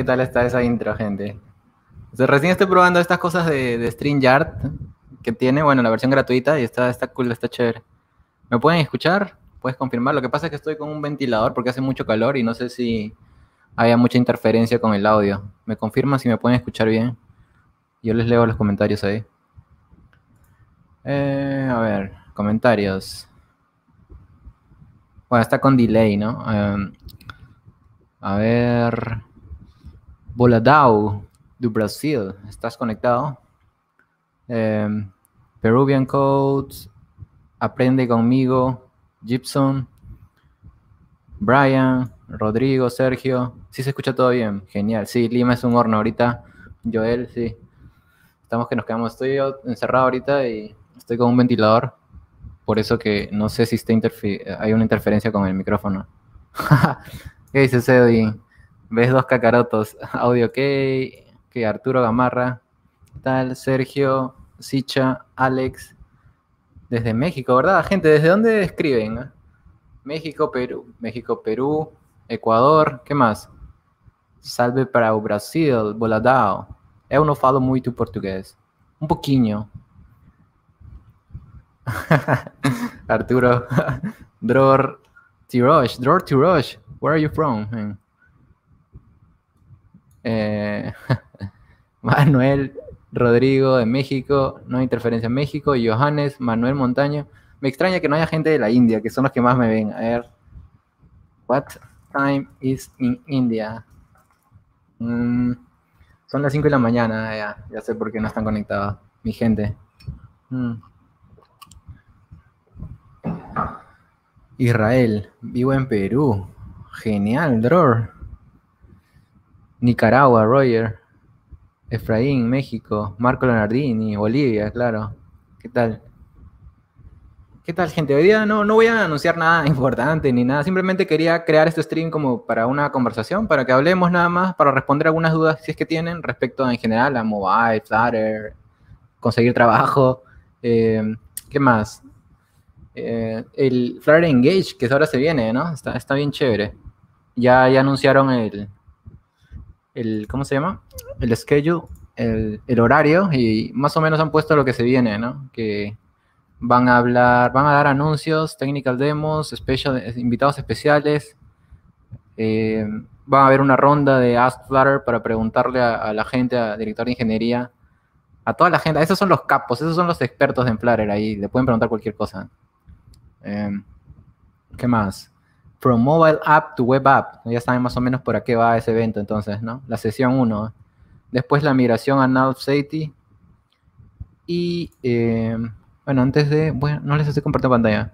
¿qué tal está esa intro, gente? recién estoy probando estas cosas de, de StreamYard que tiene, bueno, la versión gratuita y está, está cool, está chévere. ¿Me pueden escuchar? ¿Puedes confirmar? Lo que pasa es que estoy con un ventilador porque hace mucho calor y no sé si haya mucha interferencia con el audio. ¿Me confirman si me pueden escuchar bien? Yo les leo los comentarios ahí. Eh, a ver, comentarios. Bueno, está con delay, ¿no? Em, a ver. Boladao, do Brasil. ¿Estás conectado? Em, Peruvian Codes. Aprende conmigo. Gibson. Brian. Rodrigo. Sergio. Sí se escucha todo bien. Genial. Sí, Lima es un horno ahorita. Joel, sí. Estamos que nos quedamos. Estoy encerrado ahorita y estoy con un ventilador. Por eso que no sé si está hay una interferencia con el micrófono. ¿Qué dice Edwin? ¿Ves dos cacarotos? Audio que que Arturo Gamarra, tal, Sergio, Sicha, Alex, desde México, ¿verdad? Gente, ¿desde dónde escriben? México, Perú, México, Perú, Ecuador, ¿qué más? Salve para o Brasil, Boladao. Eu não falo muito português. Um pouquinho. Arturo, Dror Tirosh, Dror Tirosh, where are you from? Eh, Manuel Rodrigo de México, no hay interferencia en México, Johannes, Manuel Montaño. Me extraña que no haya gente de la India, que son los que más me ven. A ver. What time is in India? Mm, son las 5 de la mañana, ya, ya sé por qué no están conectados. Mi gente. Mm. Israel, vivo en Perú. Genial, Dror. Nicaragua, Roger. Efraín, México. Marco Leonardini, Bolivia, claro. ¿Qué tal? ¿Qué tal, gente? Hoy día no, no voy a anunciar nada importante ni nada. Simplemente quería crear este stream como para una conversación, para que hablemos nada más, para responder algunas dudas si es que tienen respecto en general a mobile, Flutter, conseguir trabajo. Eh, ¿Qué más? Eh, el Flutter Engage, que ahora se viene, ¿no? Está, está bien chévere. Ya, ya anunciaron el, el, ¿cómo se llama? El schedule, el, el, horario y más o menos han puesto lo que se viene, ¿no? Que van a hablar, van a dar anuncios, technical demos, special, invitados especiales. Eh, va a haber una ronda de Ask Flutter para preguntarle a, la gente, a director de ingeniería, a toda la gente. Esos son los capos, esos son los expertos en Flutter ahí. Le pueden preguntar cualquier cosa. Eh, ¿Qué más? From Mobile App to Web App. Ya saben más o menos por a qué va ese evento entonces, ¿no? La sesión 1. Después la migración a Nav Safety. Y, eh, bueno, antes de... Bueno, no les estoy compartiendo pantalla.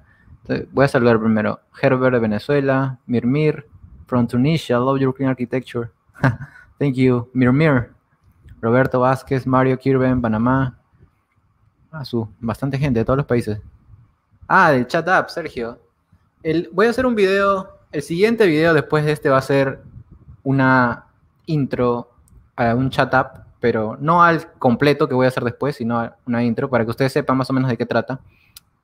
voy a saludar primero. Herbert de Venezuela. Mirmir. From Tunisia. Love European Architecture. Thank you. Mirmir. Roberto Vázquez. Mario Kirben. Panamá. Ah, su, bastante gente de todos los países. Ah, del chat app, Sergio voy a hacer un video, el siguiente video después de este va a ser una intro a un chat up, pero no al completo que voy a hacer después, sino una intro para que ustedes sepan más o menos de qué trata.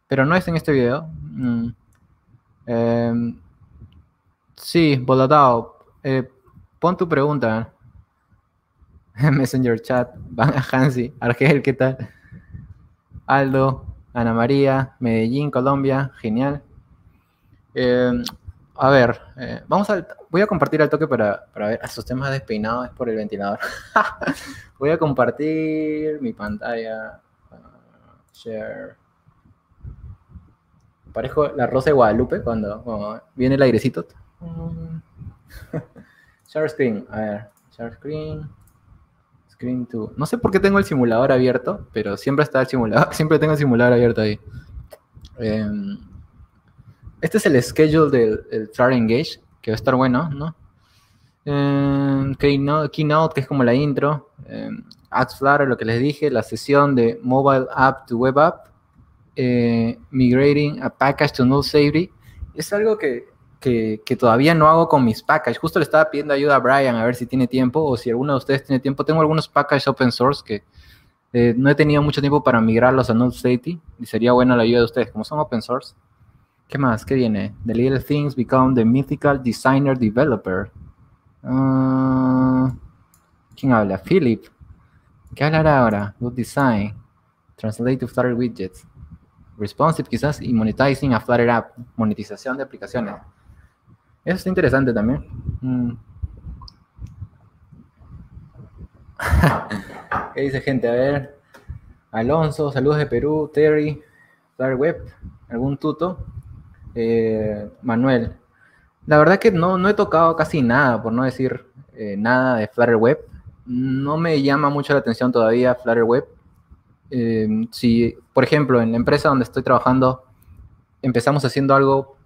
Pero no es en este video. Mm. Em, sí, Boladao, eh, pon tu pregunta. Messenger chat, van a Hansi, Argel, ¿qué tal? Aldo, Ana María, Medellín, Colombia, genial. Em, a ver, eh, vamos a, voy a compartir al toque para, para ver esos temas despeinados es por el ventilador. voy a compartir mi pantalla. Uh, share. Parejo la rosa de Guadalupe cuando, viene el airecito. share screen, a ver, share screen. Screen 2. No sé por qué tengo el simulador abierto, pero siempre está el simulador, siempre tengo el simulador abierto ahí. Eh, este es el schedule del Flutter Engage, que va a estar bueno, ¿no? Eh, keynote, que es como la intro. Eh, Axe Flutter, lo que les dije. La sesión de Mobile App to Web App. Eh, migrating a Package to Null Safety. Es algo que, que, todavía no hago con mis packages. Justo le estaba pidiendo ayuda a Brian a ver si tiene tiempo o si alguno de ustedes tiene tiempo. Tengo algunos packages open source que eh, no he tenido mucho tiempo para migrarlos a Null Safety y sería buena la ayuda de ustedes. Como son open source, ¿Qué más? ¿Qué viene? The Little Things Become the Mythical Designer Developer. Ah, ¿Quién habla? Philip. ¿Qué hablará ahora? Good design. Translate to Flutter widgets. Responsive quizás y monetizing a Flutter app. Monetización de aplicaciones. Eso está interesante también. Mm. ¿Qué dice gente? A ver. Alonso, saludos de Perú. Terry, Flutter Web. ¿Algún tuto? Eh, Manuel. La verdad que no, no he tocado casi nada, por no decir eh, nada de Flutter Web. No me llama mucho la atención todavía Flutter Web. Eh, si, por ejemplo, en la empresa donde estoy trabajando, empezamos haciendo algo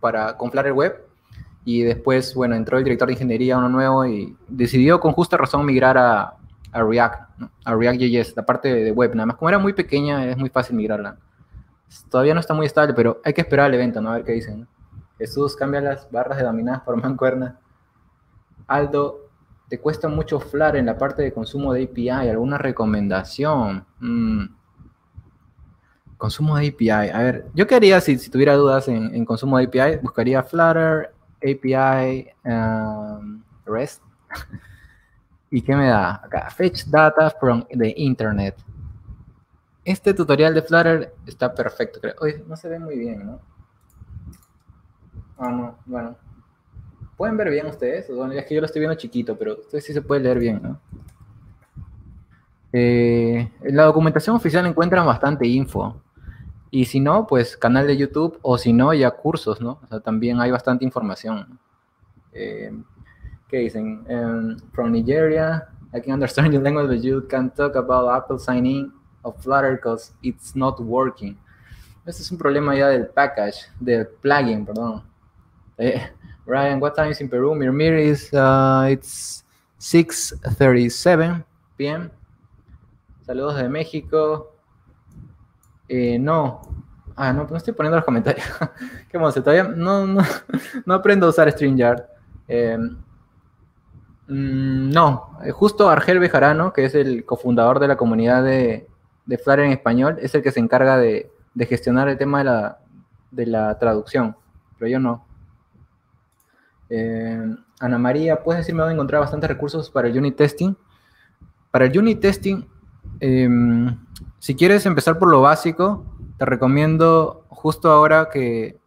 para, con Flutter Web y después, bueno, entró el director de ingeniería, uno nuevo, y decidió con justa razón migrar a, a React, a React.js, la parte de web. Nada más, como era muy pequeña, es muy fácil migrarla. Todavía no está muy estable, pero hay que esperar al evento, ¿no? A ver qué dicen. Jesús, cambia las barras de dominadas por mancuerna. Aldo, ¿te cuesta mucho Flutter en la parte de consumo de API? ¿Alguna recomendación? Mm. Consumo de API. A ver, yo quería, si, si tuviera dudas en, en, consumo de API, buscaría Flutter, API, um, REST. ¿Y qué me da? Acá, fetch data from the internet. Este tutorial de Flutter está perfecto, creo. No se ve muy bien, ¿no? Ah, no, bueno. ¿Pueden ver bien ustedes? es que yo lo estoy viendo chiquito, pero ustedes sí se puede leer bien, ¿no? Eh, en la documentación oficial encuentran bastante info. Y si no, pues canal de YouTube o si no, ya cursos, ¿no? O sea, también hay bastante información. Eh, ¿Qué dicen? Um, from Nigeria, I can understand your language, but you can talk about Apple signing of Flutter because it's not working. Este es un problema ya del package, del plugin, perdón. Eh, Ryan, what time is in Peru? Mirmir is, uh, it's 6.37 p.m. Saludos de México. Eh, no. Ah, no, no estoy poniendo los comentarios. Qué monstruo, todavía no, no, no, aprendo a usar StreamYard. Eh, mm, no, justo Argel Bejarano, que es el cofundador de la comunidad de, de Flutter en español, es el que se encarga de, gestionar el tema de la, de la traducción, pero yo no. Eh, Ana María, ¿puedes decirme dónde encontrar bastantes recursos para el unit testing? Para el unit testing, em, si quieres empezar por lo básico, te recomiendo justo ahora que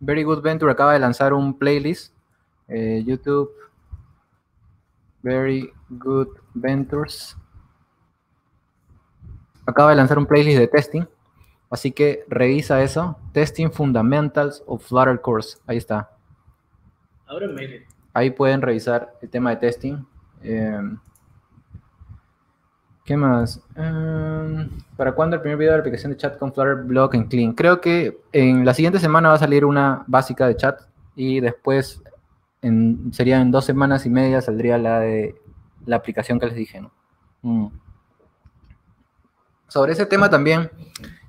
Very Good Venture acaba de lanzar un playlist, eh, YouTube Very Good Ventures. Acaba de lanzar un playlist de testing, así que revisa eso. Testing Fundamentals of Flutter Course, ahí está. Ahí pueden revisar el tema de testing. Em, ¿Qué más? Em, ¿Para cuándo el primer video de la aplicación de chat con Flutter Block en Clean? Creo que en la siguiente semana va a salir una básica de chat y después en, sería en dos semanas y media saldría la de la aplicación que les dije, ¿no? Mm. Sobre ese tema también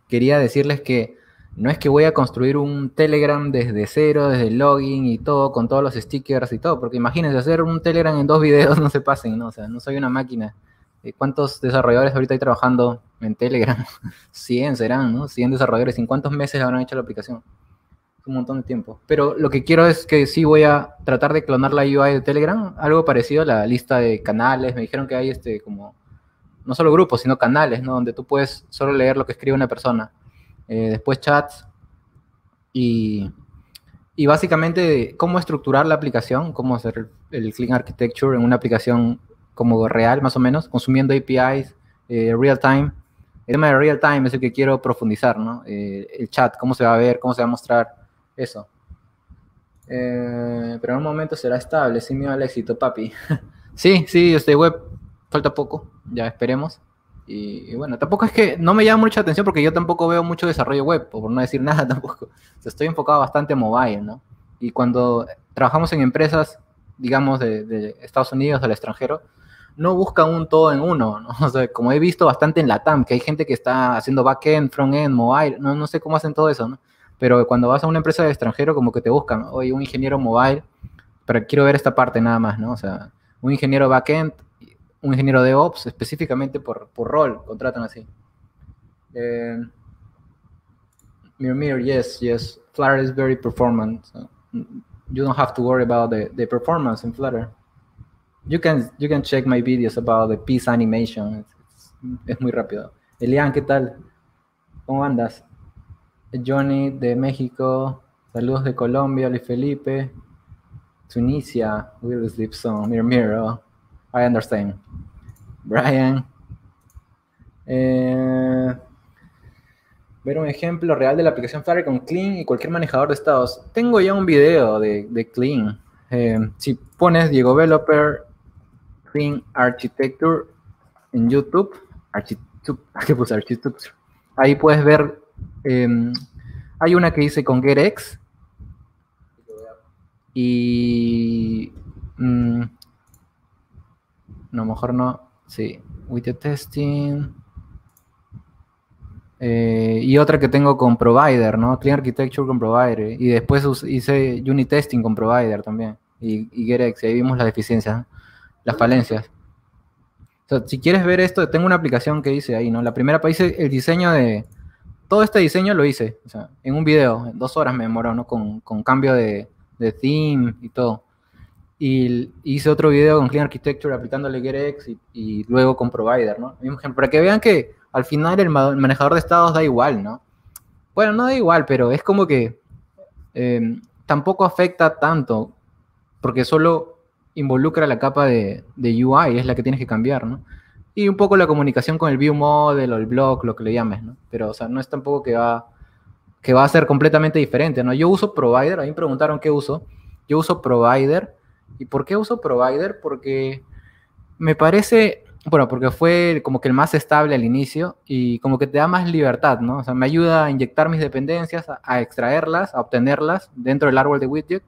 quería decirles que no es que voy a construir un Telegram desde cero, desde el login y todo, con todos los stickers y todo, porque imagínense, hacer un Telegram en dos videos no se pasen, ¿no? O sea, no soy una máquina. Eh, ¿Cuántos desarrolladores ahorita hay trabajando en Telegram? 100 serán, ¿no? 100 desarrolladores. ¿En cuántos meses habrán hecho la aplicación? Un montón de tiempo. Pero lo que quiero es que sí voy a tratar de clonar la UI de Telegram, algo parecido a la lista de canales. Me dijeron que hay este como, no solo grupos, sino canales, ¿no? Donde tú puedes solo leer lo que escribe una persona eh, después chats y, y, básicamente cómo estructurar la aplicación, cómo hacer el clean architecture en una aplicación como real más o menos, consumiendo APIs, eh, real time. El tema de real time es el que quiero profundizar, ¿no? Eh, el chat, cómo se va a ver, cómo se va a mostrar, eso. pero en un momento será estable, sin miedo al éxito, papi. sí, sí, este web falta poco, ya esperemos. Y, bueno, tampoco es que no me llama mucha atención porque yo tampoco veo mucho desarrollo web, por no decir nada tampoco. estoy enfocado bastante en mobile, ¿no? Y cuando trabajamos en empresas, digamos, de, Estados Unidos, del extranjero, no buscan un todo en uno, ¿no? O sea, como he visto bastante en la TAM, que hay gente que está haciendo backend, frontend, mobile, no, no sé cómo hacen todo eso, ¿no? Pero cuando vas a una empresa de extranjero, como que te buscan, oye, un ingeniero mobile, pero quiero ver esta parte nada más, ¿no? O sea, un ingeniero backend, un ingeniero de ops específicamente por, por rol, contratan así. Eh, Mir Mir, yes, yes. Flutter is very performant. you don't have to worry about the, the performance in Flutter. You can, you can check my videos about the piece animation. Es, muy rápido. Elian, ¿qué tal? ¿Cómo andas? Johnny de México. Saludos de Colombia, Luis Felipe. Tunisia, Will Sleep Song, Mirmiro. I understand. Brian. Eh, ver un ejemplo real de la aplicación Flutter con Clean y cualquier manejador de estados. Tengo ya un video de, Clean. Eh, si pones Diego Developer Clean Architecture en YouTube, ¿qué puse? Architecture. Ahí puedes ver, em, hay una que dice con GetX y mm, no, mejor no, sí, with the testing eh, y otra que tengo con Provider, ¿no? Clean Architecture con Provider. Y después hice Unit Testing con Provider también. Y, y GetX, ahí vimos las deficiencias, las falencias. si quieres ver esto, tengo una aplicación que hice ahí, ¿no? La primera hice el diseño de... Todo este diseño lo hice, en un video, en dos horas me demoró, ¿no? Con, con cambio de, de, theme y todo. Y hice otro video con Clean Architecture aplicándole GetX y, luego con Provider, ¿no? Para que vean que al final el manejador de estados da igual, ¿no? Bueno, no da igual, pero es como que em, tampoco afecta tanto, porque solo involucra la capa de, UI, es la que tienes que cambiar, ¿no? Y un poco la comunicación con el view model o el block, lo que le llames, ¿no? Pero, o sea, no es tampoco que va, que va a ser completamente diferente, ¿no? Yo uso Provider, a mí me preguntaron qué uso. Yo uso Provider. ¿Y por qué uso Provider? Porque me parece bueno, porque fue como que el más estable al inicio y como que te da más libertad, ¿no? O sea, me ayuda a inyectar mis dependencias, a, extraerlas, a obtenerlas dentro del árbol de widget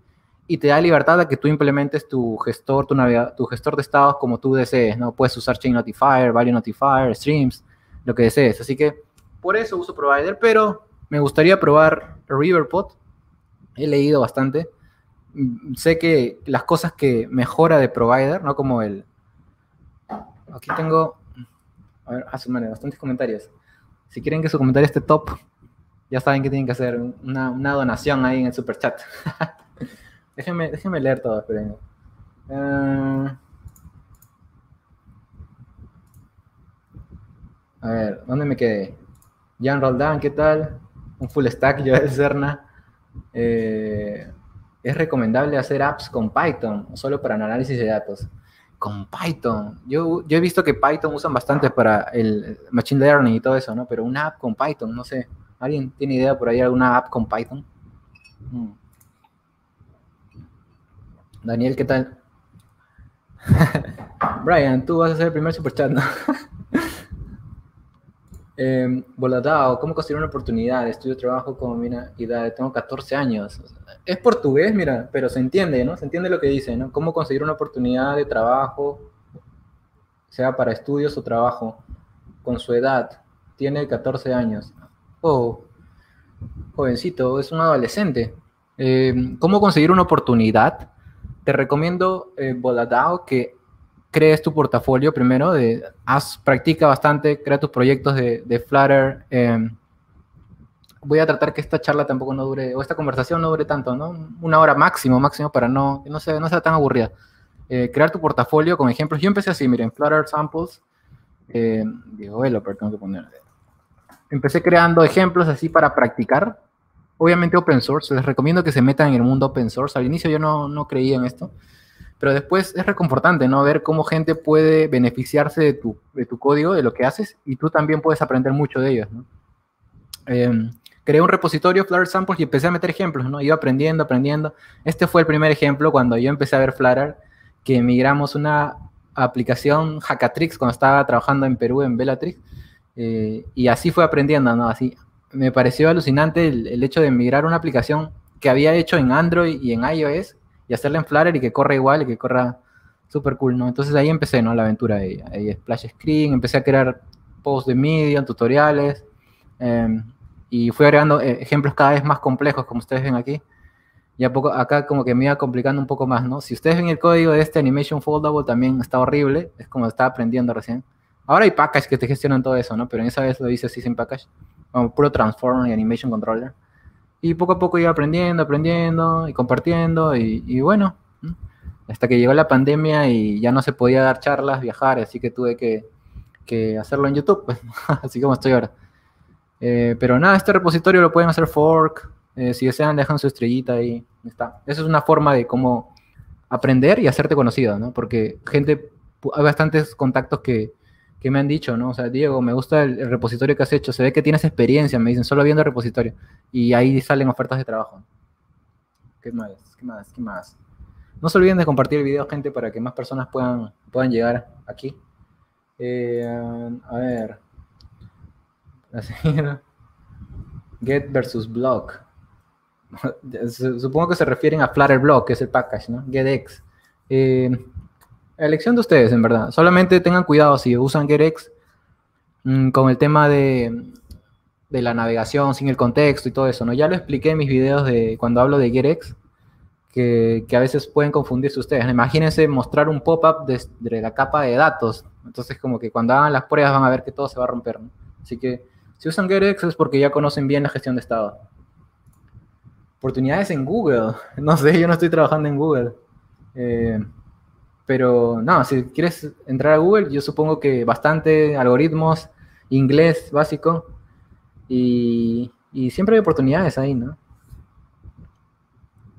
y te da libertad a que tú implementes tu gestor, tu, tu gestor de estados como tú desees, ¿no? Puedes usar Chain Notifier, Value Notifier, Streams, lo que desees. Así que por eso uso Provider, pero me gustaría probar Riverpod. He leído bastante. Mm, sé que las cosas que mejora de Provider, ¿no? Como el, aquí tengo, a ver, a su manera, bastantes comentarios. Si quieren que su comentario esté top, ya saben que tienen que hacer una, donación ahí en el super chat. déjenme, déjenme leer todo, esperen. Eh, a ver, ¿dónde me quedé? Jan Roldán, ¿qué tal? Un full stack, Joel Serna. Eh, ¿Es recomendable hacer apps con Python o solo para análisis de datos? con Python. Yo, yo he visto que Python usan bastante para el Machine Learning y todo eso, ¿no? Pero una app con Python, no sé. ¿Alguien tiene idea por ahí alguna app con Python? Mm. Daniel, ¿qué tal? Brian, tú vas a ser el primer superchat, ¿no? eh, ¿cómo conseguir una oportunidad? Estudio trabajo como mira, edad, tengo 14 años es portugués, mira, pero se entiende, ¿no? Se entiende lo que dice, ¿no? Cómo conseguir una oportunidad de trabajo, sea para estudios o trabajo, con su edad. Tiene 14 años. Oh, jovencito, es un adolescente. Eh, ¿Cómo conseguir una oportunidad? Te recomiendo eh, Voladao, que crees tu portafolio primero, de, haz, practica bastante, crea tus proyectos de, Flutter. Eh, voy a tratar que esta charla tampoco no dure, o esta conversación no dure tanto, ¿no? Una hora máximo, máximo, para no, no, sea, no sea tan aburrida. Eh, crear tu portafolio con ejemplos. Yo empecé así, miren, Flutter Samples, eh, developer, tengo que poner. Empecé creando ejemplos así para practicar. Obviamente open source, les recomiendo que se metan en el mundo open source. Al inicio yo no, no creía en esto, pero después es reconfortante, ¿no? Ver cómo gente puede beneficiarse de tu, de tu código, de lo que haces, y tú también puedes aprender mucho de ellos, ¿no? Eh, creé un repositorio Flutter Samples y empecé a meter ejemplos, ¿no? Iba aprendiendo, aprendiendo. Este fue el primer ejemplo cuando yo empecé a ver Flutter, que migramos una aplicación Hackatrix cuando estaba trabajando en Perú, en Bellatrix, eh, y así fue aprendiendo, ¿no? Así, me pareció alucinante el, hecho de migrar una aplicación que había hecho en Android y en iOS y hacerla en Flutter y que corra igual y que corra súper cool, ¿no? Entonces ahí empecé, ¿no? La aventura de Ahí Splash Screen, empecé a crear posts de Medium, tutoriales, eh, y fui agregando eh, ejemplos cada vez más complejos, como ustedes ven aquí. Y a poco, acá como que me iba complicando un poco más, ¿no? Si ustedes ven el código de este Animation Foldable, también está horrible, es como estaba aprendiendo recién. Ahora hay packages que te gestionan todo eso, ¿no? Pero en esa vez lo hice así sin package, como puro Transform y Animation Controller. Y poco a poco iba aprendiendo, aprendiendo y compartiendo, y, bueno, hasta que llegó la pandemia y ya no se podía dar charlas, viajar, así que tuve que, que hacerlo en YouTube, pues, así como estoy ahora. Eh, pero nada, este repositorio lo pueden hacer fork, eh, si desean dejan su estrellita ahí, está. Esa es una forma de cómo aprender y hacerte conocido, ¿no? Porque gente, hay bastantes contactos que, que me han dicho, ¿no? O sea, Diego, me gusta el, repositorio que has hecho, se ve que tienes experiencia, me dicen, solo viendo repositorio. Y ahí salen ofertas de trabajo. ¿Qué más? ¿Qué más? ¿Qué más? No se olviden de compartir el video, gente, para que más personas puedan, puedan llegar aquí. Eh, a ver. Get versus Block. Supongo que se refieren a Flutter Block, que es el package, ¿no? GetX. Eh, elección de ustedes, en verdad. Solamente tengan cuidado si usan GetX mm, con el tema de, de, la navegación sin el contexto y todo eso, ¿no? Ya lo expliqué en mis videos de cuando hablo de GetX, que, que a veces pueden confundirse ustedes. Imagínense mostrar un pop-up desde la capa de datos. Entonces, como que cuando hagan las pruebas van a ver que todo se va a romper. Así que si usan GetX es porque ya conocen bien la gestión de estado. Oportunidades en Google. No sé, yo no estoy trabajando en Google. Eh, pero no, si quieres entrar a Google, yo supongo que bastante algoritmos, inglés básico y, siempre hay oportunidades ahí, ¿no?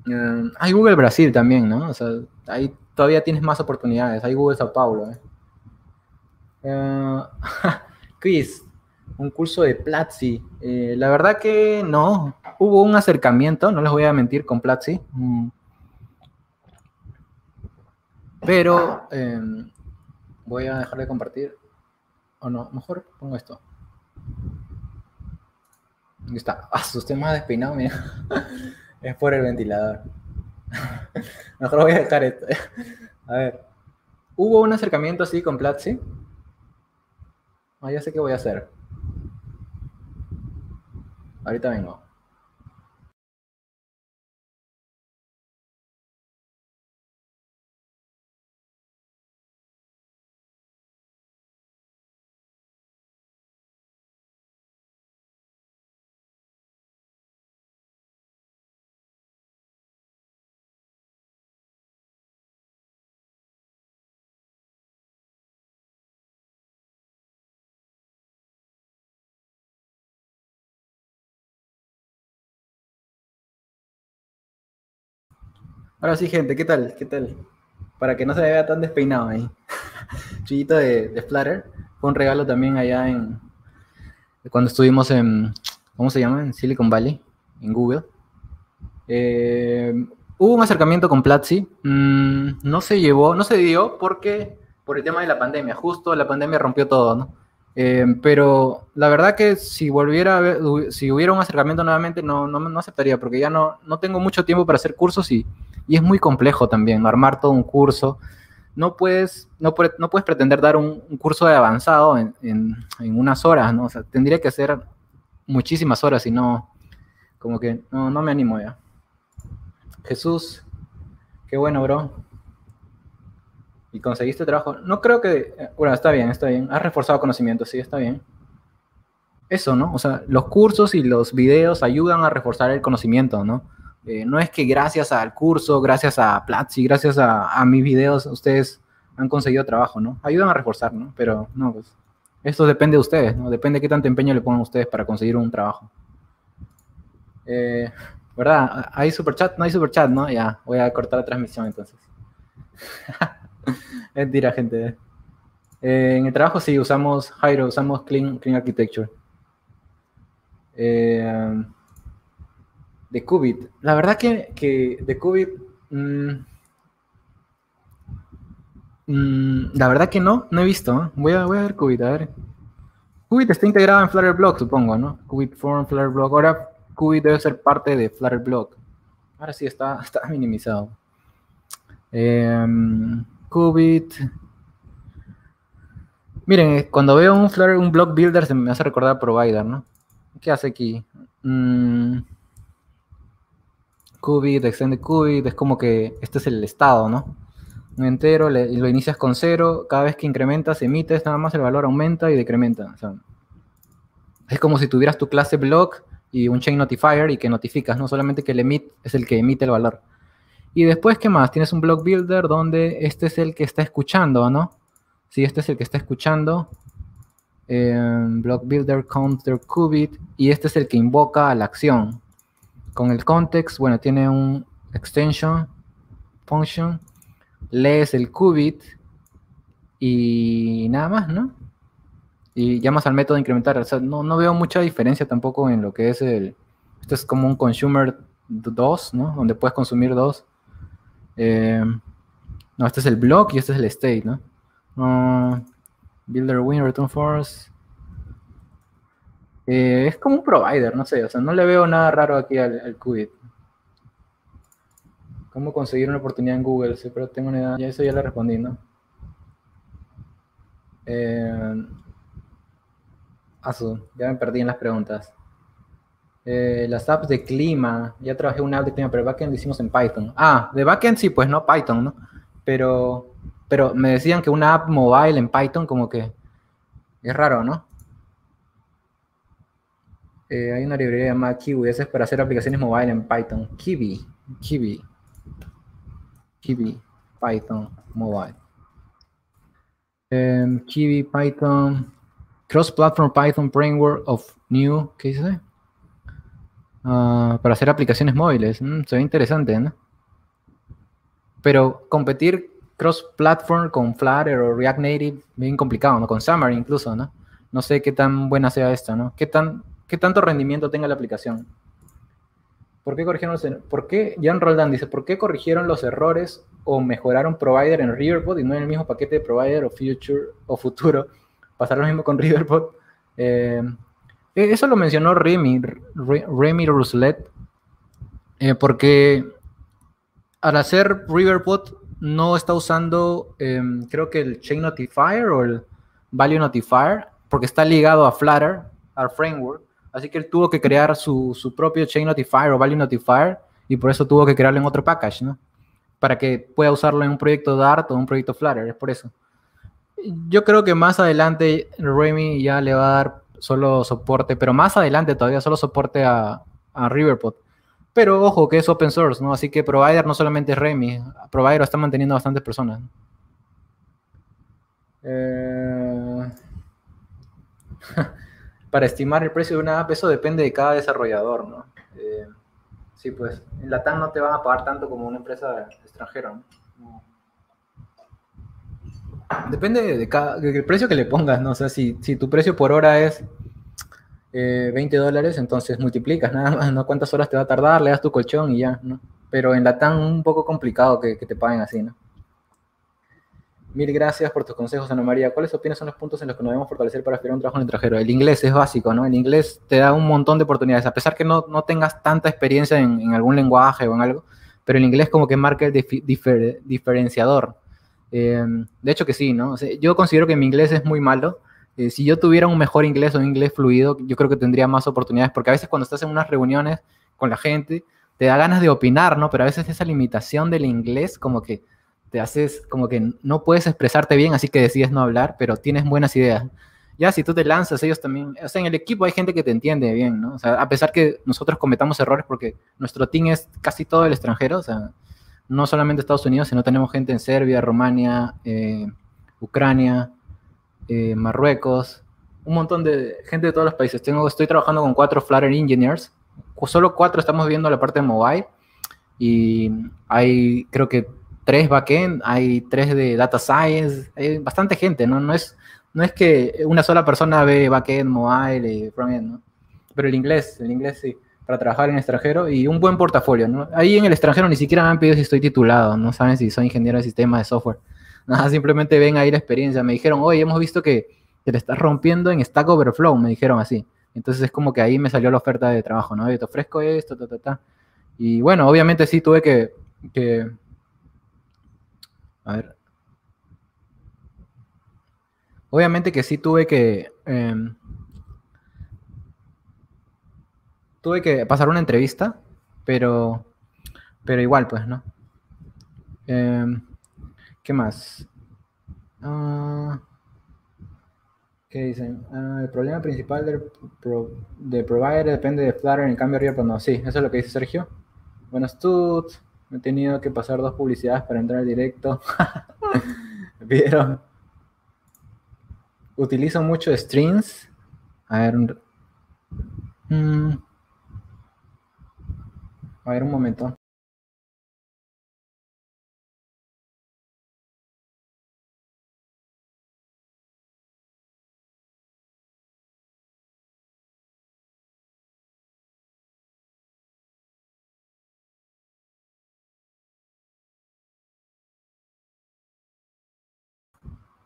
Eh, hay Google Brasil también, ¿no? O sea, ahí todavía tienes más oportunidades. Hay Google Sao Paulo. ¿eh? quiz, un curso de Platzi. Eh, la verdad que no. Hubo un acercamiento, no les voy a mentir, con Platzi. Mm. Pero em, voy a dejar de compartir. O no, mejor pongo esto. Ahí está. Ah, usted más despeinado, mira. es por el ventilador. mejor voy a dejar esto. a ver. Hubo un acercamiento así con Platzi. Ah, ya sé qué voy a hacer. Ahorita vengo. Ahora sí, gente, ¿qué tal? ¿Qué tal? Para que no se vea tan despeinado ahí. Chillito de, de Flutter. Fue un regalo también allá en. Cuando estuvimos en. ¿Cómo se llama? En Silicon Valley, en Google. Eh, hubo un acercamiento con Platzi. Mm, no se llevó, no se dio porque. Por el tema de la pandemia. Justo la pandemia rompió todo, ¿no? Eh, pero la verdad que si volviera, si hubiera un acercamiento nuevamente, no, no, no aceptaría, porque ya no, no tengo mucho tiempo para hacer cursos y y es muy complejo también armar todo un curso. No puedes, no, no puedes pretender dar un, curso de avanzado en, en, unas horas, ¿no? O sea, tendría que ser muchísimas horas y no, como que no, no me animo ya. Jesús, qué bueno, bro. ¿Y conseguiste trabajo? No creo que, bueno, está bien, está bien. Has reforzado conocimiento, sí, está bien. Eso, ¿no? O sea, los cursos y los videos ayudan a reforzar el conocimiento, ¿no? Eh, no es que gracias al curso, gracias a Platzi, gracias a, mis videos, ustedes han conseguido trabajo, ¿no? Ayudan a reforzar, ¿no? Pero no, pues esto depende de ustedes, ¿no? Depende de qué tanto empeño le pongan ustedes para conseguir un trabajo. Eh, ¿Verdad? ¿Hay superchat? No hay superchat, ¿no? Ya, voy a cortar la transmisión entonces. Mentira, gente. Eh, en el trabajo sí usamos Jairo, usamos Clean, clean Architecture. Eh, de Qubit. La verdad que, que de Qubit, mm, mm, la verdad que no, no he visto. Voy, a, voy a ver Qubit, a ver. Qubit está integrado en Flutter Block, supongo, ¿no? Qubit Form, Flutter Block. Ahora Qubit debe ser parte de Flutter Block. Ahora sí está, está minimizado. Em, Qubit. Miren, eh, cuando veo un Flutter, un block builder se me hace recordar Provider, ¿no? ¿Qué hace aquí? Mm, qubit, extended qubit, es como que este es el estado, ¿no? Un entero, lo inicias con cero, cada vez que incrementas, emites, nada más el valor aumenta y decrementa. es como si tuvieras tu clase block y un chain notifier y que notificas, no solamente que el emit es el que emite el valor. Y después, ¿qué más? Tienes un block builder donde este es el que está escuchando, ¿no? Sí, este es el que está escuchando. Em, block builder counter qubit. Y este es el que invoca a la acción. Con el context, bueno, tiene un extension function. Lees el qubit. Y nada más, ¿no? Y llamas al método incrementar. O sea, no, no veo mucha diferencia tampoco en lo que es el... Esto es como un consumer 2, ¿no? Donde puedes consumir dos. Eh, no, este es el block y este es el state, ¿no? builder win, return force. Eh, es como un provider, no sé, o sea, no le veo nada raro aquí al, al. ¿Cómo conseguir una oportunidad en Google? Sí, pero tengo una idea. Ya eso ya le respondí, ¿no? Eh, ya me perdí en las preguntas. Eh, las apps de clima, ya trabajé una app de clima, pero backend lo hicimos en Python. Ah, de backend sí, pues no Python, ¿no? Pero, pero me decían que una app mobile en Python como que es raro, ¿no? Eh, hay una librería llamada Kiwi, esa es para hacer aplicaciones mobile en Python. Kiwi, Kiwi, Kiwi, Python, mobile. Em, Kiwi, Python, Cross-Platform Python Framework of New, ¿qué dice? Ah, para hacer aplicaciones móviles. Mm, se ve interesante, ¿no? Pero competir cross-platform con Flutter o React Native, bien complicado, ¿no? Con Xamarin incluso, ¿no? No sé qué tan buena sea esta, ¿no? ¿Qué, tan, qué tanto rendimiento tenga la aplicación? ¿Por qué corrigieron los er-, ¿Por qué, Jan Roldán dice, ¿por qué corrigieron los errores o mejoraron provider en Riverbot y no en el mismo paquete de provider o future o futuro? Pasar lo mismo con Riverbot. Eh, eso lo mencionó Remy, Remy Rousselet, eh, porque al hacer Riverbot no está usando, em, creo que el Chain Notifier o el Value Notifier, porque está ligado a Flutter, al framework. Así que él tuvo que crear su, su, propio Chain Notifier o Value Notifier y por eso tuvo que crearlo en otro package, ¿no? Para que pueda usarlo en un proyecto Dart o un proyecto Flutter, es por eso. Yo creo que más adelante Remy ya le va a dar solo soporte, pero más adelante todavía solo soporte a, a Riverpod. Pero ojo que es open source, ¿no? Así que Provider no solamente es Remy, Provider está manteniendo bastantes personas. Eh, para estimar el precio de una app, eso depende de cada desarrollador, ¿no? Eh, sí, pues en la TAM no te van a pagar tanto como una empresa extranjera, ¿no? Depende de cada, del precio que le pongas, ¿no? O sea, si, si tu precio por hora es 20 eh, dólares, entonces multiplicas nada más, ¿no? ¿Cuántas horas te va a tardar? Le das tu colchón y ya, ¿no? Pero en la TAN un poco complicado que, te paguen así, ¿no? Mil gracias por tus consejos, Ana María. ¿Cuáles opinas son los puntos en los que nos debemos fortalecer para aspirar un trabajo en el extranjero? El inglés es básico, ¿no? El inglés te da un montón de oportunidades, a pesar que no, no tengas tanta experiencia en, algún lenguaje o en algo, pero el inglés como que marca el diferenciador. Em, de hecho que sí, ¿no? yo considero que mi inglés es muy malo. Eh, si yo tuviera un mejor inglés o un inglés fluido, yo creo que tendría más oportunidades, porque a veces cuando estás en unas reuniones con la gente, te da ganas de opinar, ¿no? Pero a veces esa limitación del inglés como que te haces, como que no puedes expresarte bien, así que decides no hablar, pero tienes buenas ideas. Ya, si tú te lanzas, ellos también, o sea, en el equipo hay gente que te entiende bien, ¿no? O sea, a pesar que nosotros cometamos errores porque nuestro team es casi todo el extranjero, o sea, no solamente Estados Unidos, sino tenemos gente en Serbia, Rumania, eh, Ucrania, eh, Marruecos, un montón de gente de todos los países. Tengo, estoy trabajando con cuatro Flutter Engineers, solo cuatro estamos viendo la parte de mobile y hay creo que tres backend, hay tres de data science, hay bastante gente, ¿no? No es, no es que una sola persona ve backend, mobile. Pero el inglés, el inglés sí para trabajar en extranjero y un buen portafolio. ¿no? Ahí en el extranjero ni siquiera me han pedido si estoy titulado, no saben si soy ingeniero de sistemas de software. Nada, simplemente ven ahí la experiencia. Me dijeron, oye, hemos visto que te le estás rompiendo en Stack Overflow, me dijeron así. Entonces es como que ahí me salió la oferta de trabajo, ¿no? Te ofrezco esto, ta, ta, ta. Y bueno, obviamente sí tuve que, que... A ver. Obviamente que sí tuve que... Em, tuve que pasar una entrevista, pero, pero igual, pues, ¿no? Em, ¿Qué más? Ah, ¿Qué dicen? Ah, el problema principal del de provider depende de Flutter, en cambio Reaper no. Sí, eso es lo que dice Sergio. Buenas, tú. He tenido que pasar dos publicidades para entrar al directo. ¿Vieron? Utilizo mucho strings. A ver, un... Mm. A ver, un momento.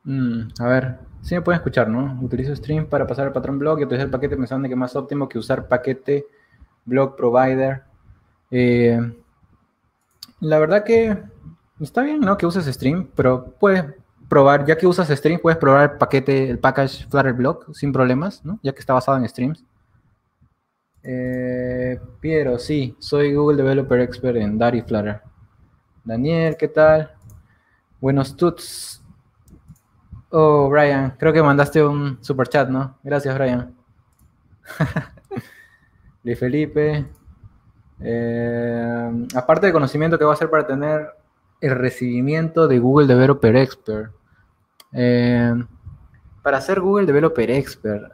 Mm, a ver, sí me pueden escuchar, ¿no? Utilizo stream para pasar al patrón blog y utilizar el paquete pensando que es más óptimo que usar paquete blog provider. Eh, la verdad que está bien, ¿no? Que uses stream, pero puedes probar, ya que usas stream, puedes probar el paquete, el package Flutter Block sin problemas, ¿no? Ya que está basado en streams. Eh, Piero, sí, soy Google Developer Expert en Dart y Flutter. Daniel, ¿qué tal? Buenos tuts. Oh, Brian, creo que mandaste un super chat, ¿no? Gracias, Brian. Luis Felipe. Eh, aparte del conocimiento que va a ser para tener el recibimiento de Google Developer Expert. Eh, para ser Google Developer Expert,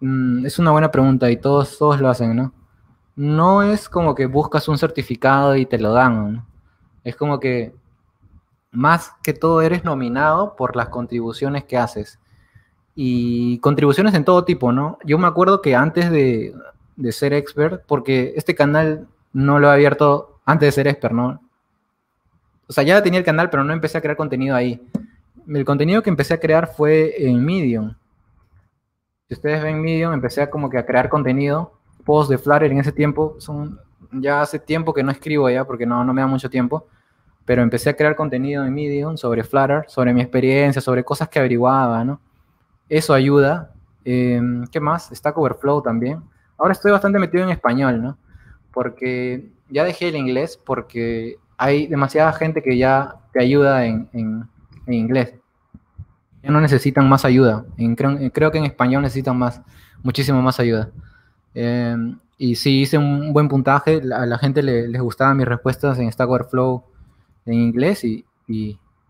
mm, es una buena pregunta y todos, todos lo hacen, ¿no? No es como que buscas un certificado y te lo dan. Es como que más que todo eres nominado por las contribuciones que haces. Y contribuciones en todo tipo, ¿no? Yo me acuerdo que antes de, ser expert, porque este canal no lo he abierto antes de ser expert, ¿no? O sea, ya tenía el canal, pero no empecé a crear contenido ahí. El contenido que empecé a crear fue en Medium. Si ustedes ven Medium, empecé a como que a crear contenido. Posts de Flutter en ese tiempo, son ya hace tiempo que no escribo ya porque no, no me da mucho tiempo pero empecé a crear contenido en Medium sobre Flutter, sobre mi experiencia, sobre cosas que averiguaba, ¿no? Eso ayuda. Em, ¿Qué más? Stack Overflow también. Ahora estoy bastante metido en español, ¿no? Porque ya dejé el inglés porque hay demasiada gente que ya te ayuda en, inglés. Ya no necesitan más ayuda. creo, que en español necesitan más, muchísimo más ayuda. Em, y sí, hice un buen puntaje. A la gente le, les gustaban mis respuestas en Stack Overflow en inglés y,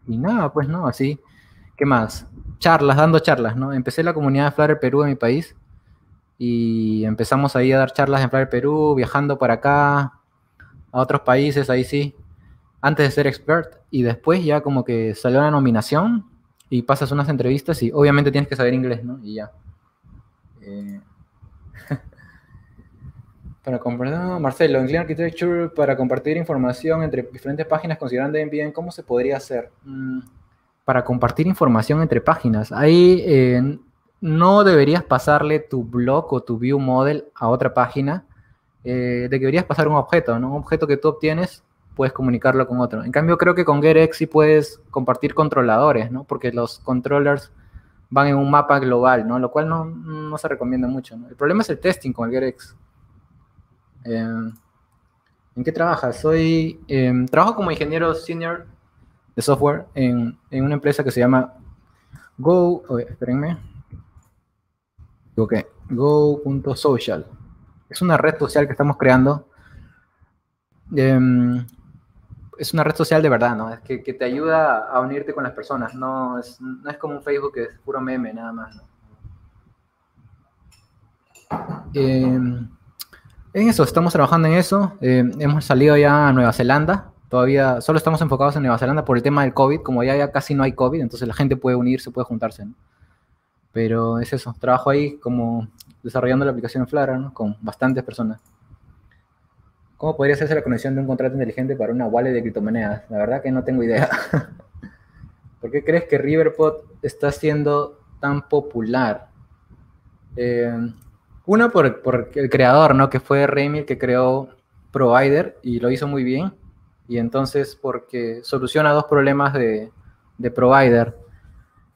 nada, pues no, así. ¿Qué más? Charlas, dando charlas, ¿no? Empecé la comunidad de Flutter Perú en mi país y empezamos ahí a dar charlas en Flutter Perú, viajando para acá, a otros países, ahí sí, antes de ser expert y después ya como que salió la nominación y pasas unas entrevistas y obviamente tienes que saber inglés, ¿no? Y ya. Eh, para compartir, Marcelo, en Clean Architecture, para compartir información entre diferentes páginas, considerando bien cómo se podría hacer. Mm, para compartir información entre páginas. Ahí eh, no deberías pasarle tu blog o tu view model a otra página. Eh, deberías pasar un objeto, ¿no? Un objeto que tú obtienes, puedes comunicarlo con otro. En cambio, creo que con GetX sí puedes compartir controladores, ¿no? Porque los controllers van en un mapa global, ¿no? Lo cual no, no se recomienda mucho. El problema es el testing con el. Em, ¿En qué trabajas? Soy, em, trabajo como ingeniero senior de software en, una empresa que se llama Go, espérenme, ok, Go.social. Es una red social que estamos creando. Em, es una red social de verdad, ¿no? Es que, te ayuda a unirte con las personas, no es, no es como un Facebook que es puro meme nada más, ¿no? En eso, estamos trabajando en eso. Eh, hemos salido ya a Nueva Zelanda. Todavía solo estamos enfocados en Nueva Zelanda por el tema del COVID. Como ya, ya casi no hay COVID, entonces la gente puede unirse, puede juntarse. Pero es eso, trabajo ahí como desarrollando la aplicación Flara con bastantes personas. ¿Cómo podría hacerse la conexión de un contrato inteligente para una wallet de criptomonedas? La verdad que no tengo idea. ¿Por qué crees que Riverpod está siendo tan popular? Eh, una por, el creador, ¿no? Que fue Remy el que creó Provider y lo hizo muy bien. Y entonces porque soluciona dos problemas de, Provider.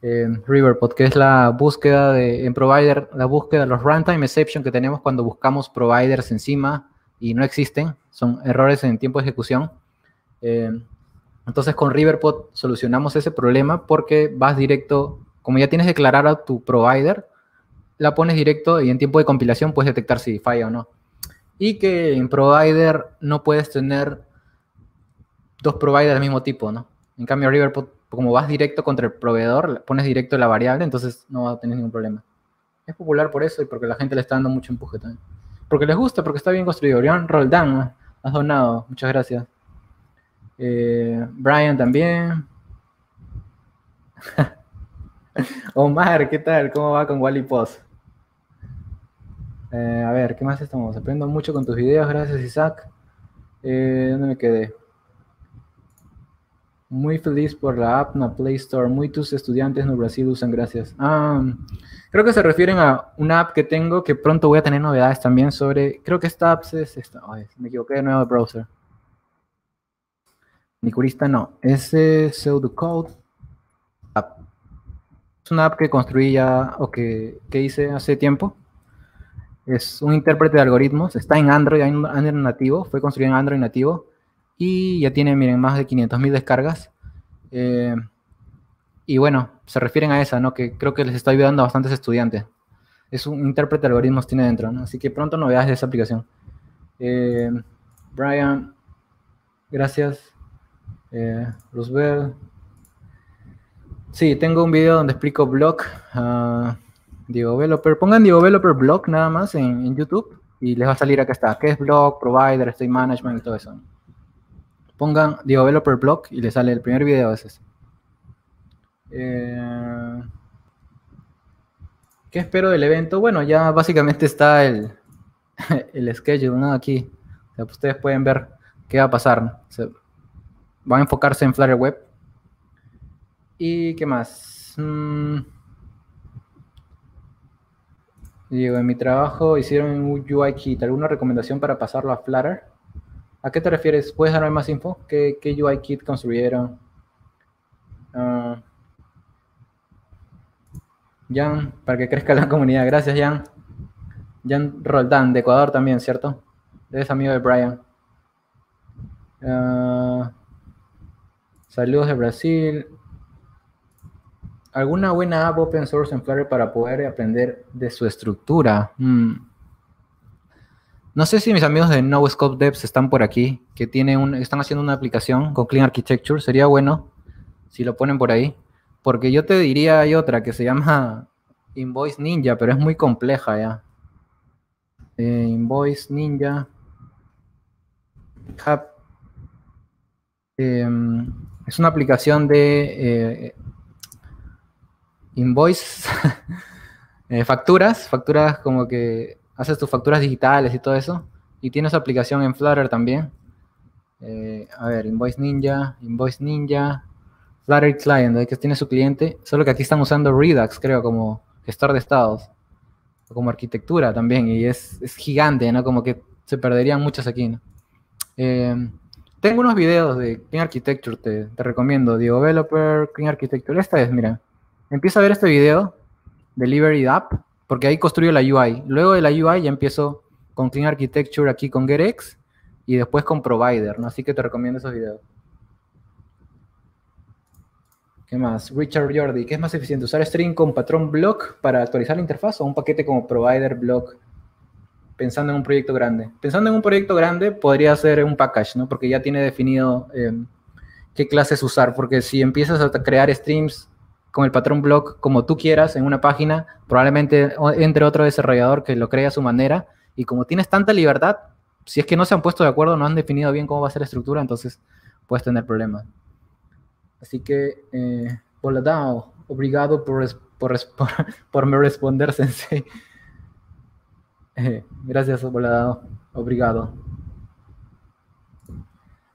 Riverpod, que es la búsqueda de, en Provider, la búsqueda de los runtime exception que tenemos cuando buscamos providers encima y no existen, son errores en tiempo de ejecución. Eh, entonces con Riverpod solucionamos ese problema porque vas directo, como ya tienes declarado tu provider, la pones directo y en tiempo de compilación puedes detectar si falla o no. Y que en provider no puedes tener dos providers del mismo tipo, ¿no? En cambio, River, como vas directo contra el proveedor, pones directo la variable, entonces no va a tener ningún problema. Es popular por eso y porque la gente le está dando mucho empuje también. Porque les gusta, porque está bien construido. Brian Roldán, has donado, muchas gracias. Eh, Brian también. Omar, ¿qué tal? ¿Cómo va con Wally Post? Eh, a ver, ¿qué más estamos? Aprendo mucho con tus videos, gracias Isaac. Eh, ¿Dónde me quedé? Muy feliz por la app na Play Store. Muchos estudiantes en Brasil usan, gracias. Ah, creo que se refieren a una app que tengo que pronto voy a tener novedades también sobre. Creo que esta app es me equivoqué de nuevo de browser. Nicurista no. Es Pseudocode App. Es una app que construí ya o que, que hice hace tiempo. Es un intérprete de algoritmos. Está en Android, Android nativo. Fue construido en Android nativo y ya tiene, miren, más de 500.000 descargas. Eh, y bueno, se refieren a esa, ¿no? Que creo que les está ayudando a bastantes estudiantes. Es un intérprete de algoritmos tiene dentro, ¿no? Así que pronto novedades de esa aplicación. Eh, Brian, gracias. Eh, Roosevelt. Sí, tengo un video donde explico blog. Uh, Diego Developer. Pongan Diego Developer blog nada más en, en, YouTube y les va a salir acá está. ¿Qué es blog, provider, state management y todo eso? Pongan Developer Blog y le sale el primer video es ese. Eh, ¿Qué espero del evento? Bueno, ya básicamente está el, el schedule ¿no? aquí. Pues, ustedes pueden ver qué va a pasar. va a enfocarse en Flutter Web. ¿Y qué más? Mm. Digo, en mi trabajo hicieron un UI Kit. ¿Alguna recomendación para pasarlo a Flutter? ¿A qué te refieres? ¿Puedes darme más info? ¿Qué, UI kit construyeron? Uh, Jan, para que crezca la comunidad. Gracias, Jan. Jan Roldán, de Ecuador también, ¿cierto? Es amigo de Brian. Ah, saludos de Brasil. ¿Alguna buena app open source en Flutter para poder aprender de su estructura? Hmm. No sé si mis amigos de No Scope Devs están por aquí, que tiene un, están haciendo una aplicación con Clean Architecture. Sería bueno si lo ponen por ahí. Porque yo te diría, hay otra que se llama Invoice Ninja, pero es muy compleja ya. Eh, Invoice Ninja. Em, es una aplicación de eh, invoice, eh, facturas, facturas como que haces tus facturas digitales y todo eso. Y tienes aplicación en Flutter también. Eh, a ver, Invoice Ninja, Invoice Ninja, Flutter Client, que tiene su cliente. Solo que aquí están usando Redux, creo, como gestor de estados. O como arquitectura también. Y es, gigante, ¿no? Como que se perderían muchos aquí, ¿no? Eh, tengo unos videos de Clean Architecture, te, te recomiendo. Developer, Clean Architecture. Esta es, mira. Empieza a ver este video, Delivery App porque ahí construyo la UI. Luego de la UI ya empiezo con Clean Architecture aquí con GetX y después con Provider, ¿no? Así que te recomiendo esos videos. ¿Qué más? Richard Jordi, ¿qué es más eficiente? ¿Usar string con patrón block para actualizar la interfaz o un paquete como provider block? Pensando en un proyecto grande. Pensando en un proyecto grande, podría ser un package, ¿no? Porque ya tiene definido em, qué clases usar. Porque si empiezas a crear streams con el patrón block como tú quieras en una página, probablemente entre otro desarrollador que lo crea a su manera. Y como tienes tanta libertad, si es que no se han puesto de acuerdo, no han definido bien cómo va a ser la estructura, entonces puedes tener problemas. Así que, eh, Boladao, obrigado por, por, por, me responder, Sensei. Eh, gracias, Boladao. Obrigado.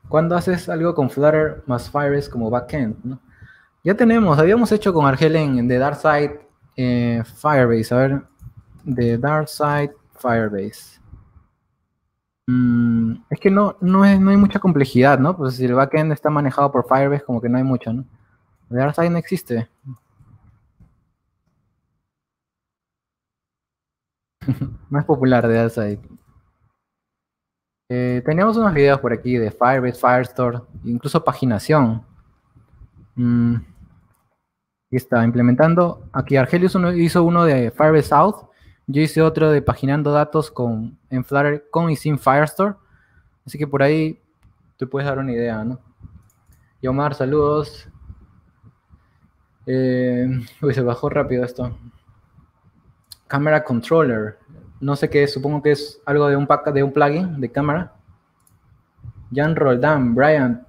Cuando haces algo con Flutter más Firebase como backend, ¿no? Ya tenemos, habíamos hecho con Argel en The Dark Side eh, Firebase. A ver, The Dark Side Firebase. Mm, es que no, no, es, no hay mucha complejidad, ¿no? Pues si el backend está manejado por Firebase, como que no hay mucho, ¿no? The Dark Side no existe. es popular The Dark Side. Eh, teníamos unos videos por aquí de Firebase, Firestore, incluso paginación. Mm. Y está implementando. Aquí Argelius hizo uno de Firebase South. Yo hice otro de paginando datos con, en Flutter con y sin Firestore. Así que por ahí te puedes dar una idea, ¿no? Yomar, saludos. Eh, uy, se bajó rápido esto. Camera controller. No sé qué es, supongo que es algo de un pack, de un plugin de cámara. Jan Roldán, Brian,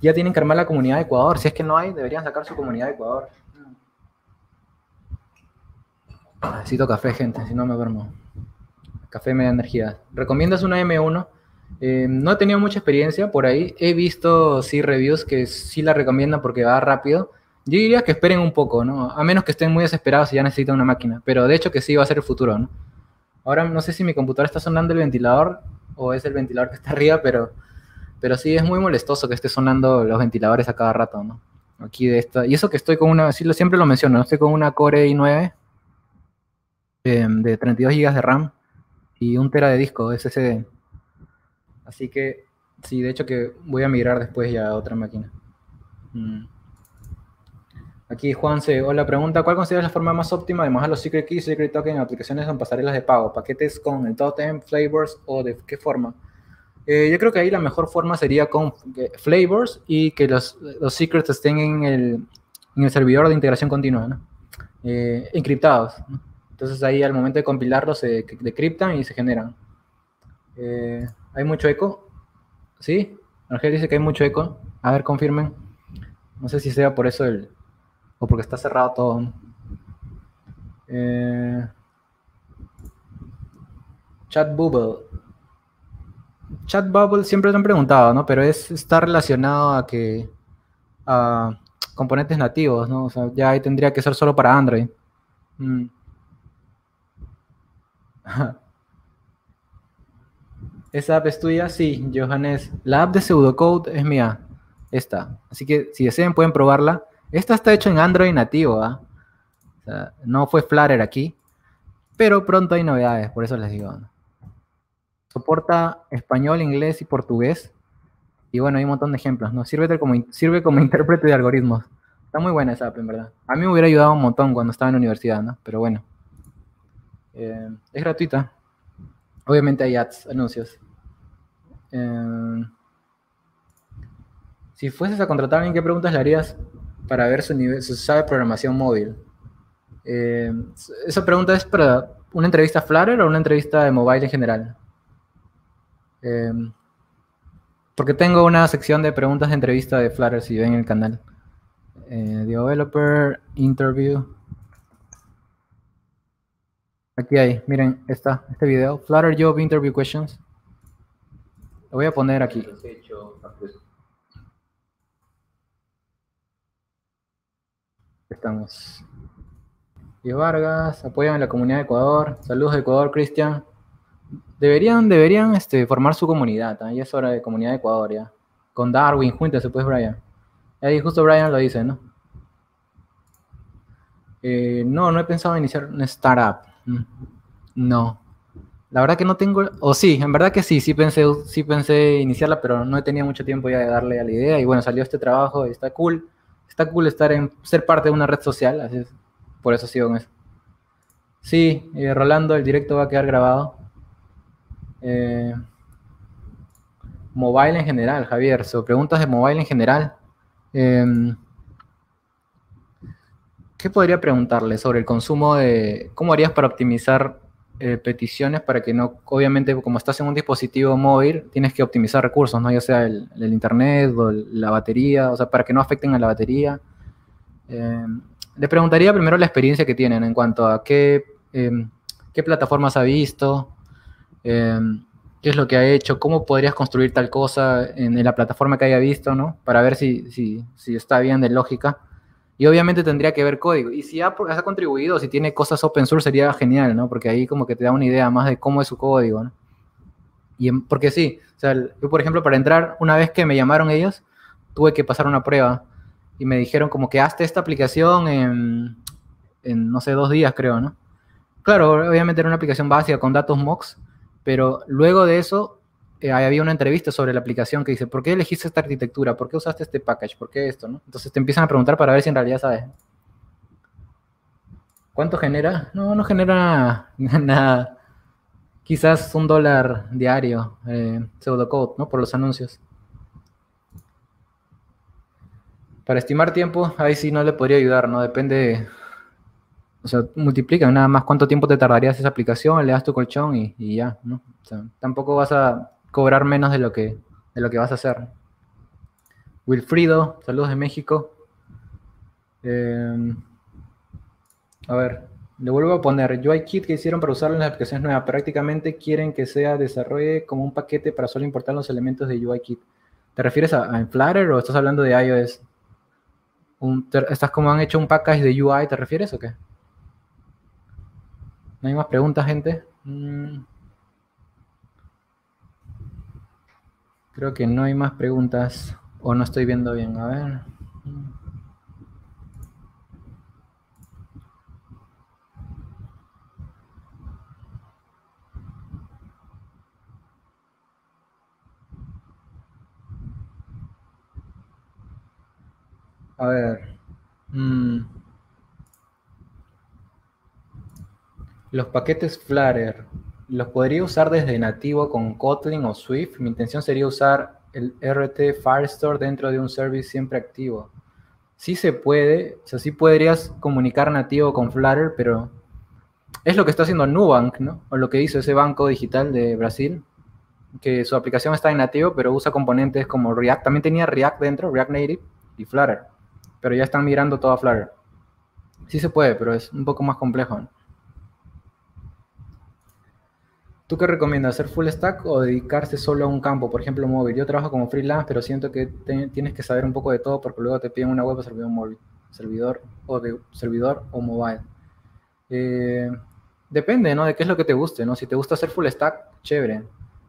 ya tienen que armar la comunidad de Ecuador. Si es que no hay, deberían sacar su comunidad de Ecuador. Necesito café, gente, si no me duermo. Café me da energía. ¿Recomiendas una M1? Eh, no he tenido mucha experiencia por ahí. He visto, sí, reviews que sí la recomiendan porque va rápido. Yo diría que esperen un poco, ¿no? A menos que estén muy desesperados y ya necesitan una máquina. Pero de hecho que sí va a ser el futuro, ¿no? Ahora no sé si mi computadora está sonando el ventilador o es el ventilador que está arriba, pero, pero sí es muy molestoso que esté sonando los ventiladores a cada rato, ¿no? Aquí de esta. Y eso que estoy con una, sí, siempre lo menciono, estoy con una Core i9 eh, de 32 GB de RAM y un tera de disco SSD. Así que sí, de hecho que voy a migrar después ya a otra máquina. Mm. Aquí Juanse, hola, pregunta, ¿cuál consideras la forma más óptima de manejar los secret keys, secret token en aplicaciones con pasarelas de pago? ¿Paquetes con el totem, flavors o de qué forma? Eh, yo creo que ahí la mejor forma sería con flavors y que los, los secrets estén en el, en el servidor de integración continua, ¿no? Eh, encriptados. Entonces ahí al momento de compilarlos se decriptan y se generan. Eh, ¿Hay mucho eco? ¿Sí? Ángel dice que hay mucho eco. A ver, confirmen. No sé si sea por eso el, o porque está cerrado todo. Eh, chat Bubble. Chat Bubble siempre lo han preguntado, ¿no? Pero es, está relacionado a que a componentes nativos, ¿no? O sea, ya ahí tendría que ser solo para Android. Mm. ¿Esa app es tuya? Sí, Johannes. La app de pseudocode es mía. Esta. Así que si desean pueden probarla. Esta está hecha en Android nativo, ¿ah? no fue Flutter aquí, pero pronto hay novedades, por eso les digo. Soporta español, inglés y portugués. Y bueno, hay un montón de ejemplos, ¿no? Sirve como, sirve como intérprete de algoritmos. Está muy buena esa app, en verdad. A mí me hubiera ayudado un montón cuando estaba en la universidad, ¿no? Pero bueno. Eh, es gratuita. Obviamente hay ads, anuncios. Eh, si fueses a contratar a alguien, ¿qué preguntas le harías? para ver su nivel, su sabe programación móvil. Eh, esa pregunta es para una entrevista Flutter o una entrevista de mobile en general. Porque tengo una sección de preguntas de entrevista de Flutter si ven el canal. Developer Interview. Aquí hay, miren, está este video. Flutter Job Interview Questions. Lo voy a poner aquí. Estamos. Y Vargas, apoyan a la comunidad de Ecuador. Saludos de Ecuador, Cristian. Deberían, deberían este, formar su comunidad. ¿eh? Ya es hora de comunidad de Ecuador ya. Con Darwin, júntense pues, Brian. Ahí justo Brian lo dice, ¿no? Eh, no, no he pensado en iniciar una startup. Mm, no. La verdad que no tengo, o sí, en verdad que sí, sí pensé, sí pensé iniciarla, pero no he tenido mucho tiempo ya de darle a la idea. Y bueno, salió este trabajo y está cool está cool estar en ser parte de una red social, así es, por eso sigo eso. Sí, eh, Rolando, el directo va a quedar grabado. Eh, mobile en general, Javier, so, preguntas de mobile en general. Em, ¿Qué podría preguntarle sobre el consumo de, cómo harías para optimizar eh, peticiones para que no, obviamente como estás en un dispositivo móvil, tienes que optimizar recursos, ¿no? Ya sea el, internet o la batería, o sea, para que no afecten a la batería. Eh, le preguntaría primero la experiencia que tienen en cuanto a qué, em, qué plataformas ha visto, em, qué es lo que ha hecho, cómo podrías construir tal cosa en, la plataforma que haya visto, ¿no? Para ver si, si, si está bien de lógica. Y obviamente tendría que ver código. Y si ha, ha contribuido, si tiene cosas open source, sería genial, ¿no? Porque ahí como que te da una idea más de cómo es su código, ¿no? Y porque sí, yo por ejemplo para entrar, una vez que me llamaron ellos, tuve que pasar una prueba y me dijeron como que hazte esta aplicación en, en, no sé, dos días creo, ¿no? Claro, obviamente era una aplicación básica con datos mocks, pero luego de eso eh, había una entrevista sobre la aplicación que dice, ¿por qué elegiste esta arquitectura? ¿Por qué usaste este package? ¿Por qué esto? ¿no? Entonces te empiezan a preguntar para ver si en realidad sabes. ¿Cuánto genera? No, no genera nada. Quizás un dólar diario, eh, pseudocode, ¿no? Por los anuncios. Para estimar tiempo, ahí sí no le podría ayudar, ¿no? Depende, o sea, multiplican nada más cuánto tiempo te tardarías esa aplicación, le das tu colchón y, ya, ¿no? O sea, tampoco vas a cobrar menos de lo que, de lo que vas a hacer. Wilfrido, saludos de México. Em, a ver, le vuelvo a poner UIKit que hicieron para usarlo en las aplicaciones nuevas. Prácticamente quieren que sea desarrolle como un paquete para solo importar los elementos de UIKit. ¿Te refieres a, a Flutter o estás hablando de iOS? ¿Estás como han hecho un package de UI, te refieres o qué? ¿No hay más preguntas, gente? Mm. Creo que no hay más preguntas. O no estoy viendo bien. A ver. A ver. Mm. Los paquetes Flutter, ¿los podría usar desde nativo con Kotlin o Swift? Mi intención sería usar el RT Firestore dentro de un service siempre activo. Sí se puede, o sea, sí podrías comunicar nativo con Flutter, pero es lo que está haciendo Nubank, ¿no? O lo que hizo ese banco digital de Brasil, que su aplicación está en nativo, pero usa componentes como React. También tenía React dentro, React Native y Flutter, pero ya están migrando todo a Flutter. Sí se puede, pero es un poco más complejo. ¿Tú qué recomiendas? ¿Hacer full stack o dedicarse solo a un campo, por ejemplo, móvil? Yo trabajo como freelance, pero siento que tienes que saber un poco de todo porque luego te piden una web o servidor móvil, servidor o de servidor o mobile. Eh, depende, ¿no? De qué es lo que te guste, ¿no? Si te gusta hacer full stack, chévere.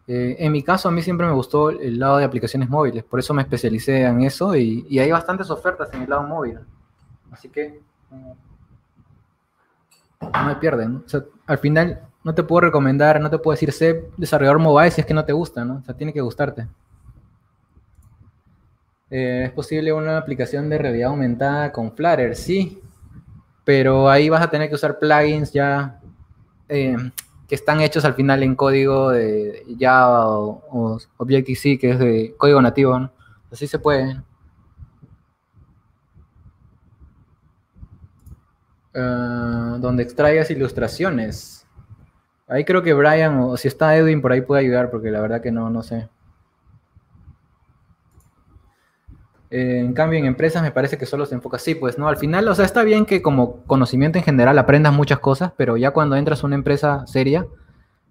Eh, en mi caso, a mí siempre me gustó el lado de aplicaciones móviles, por eso me especialicé en eso y, y hay bastantes ofertas en el lado móvil. Así que no me pierden. O sea, al final no te puedo recomendar, no te puedo decir sé desarrollador mobile si es que no te gusta, ¿no? O sea, tiene que gustarte. Eh, ¿Es posible una aplicación de realidad aumentada con Flutter? Sí, pero ahí vas a tener que usar plugins ya eh, que están hechos al final en código de Java o, Objective-C, que es de código nativo, ¿no? Así se puede. Ah, donde extraigas ilustraciones. Ahí creo que Brian, o si está Edwin por ahí puede ayudar, porque la verdad que no, no sé. Eh, en cambio, en empresas me parece que solo se enfoca así, pues, ¿no? Al final, o sea, está bien que como conocimiento en general aprendas muchas cosas, pero ya cuando entras a una empresa seria,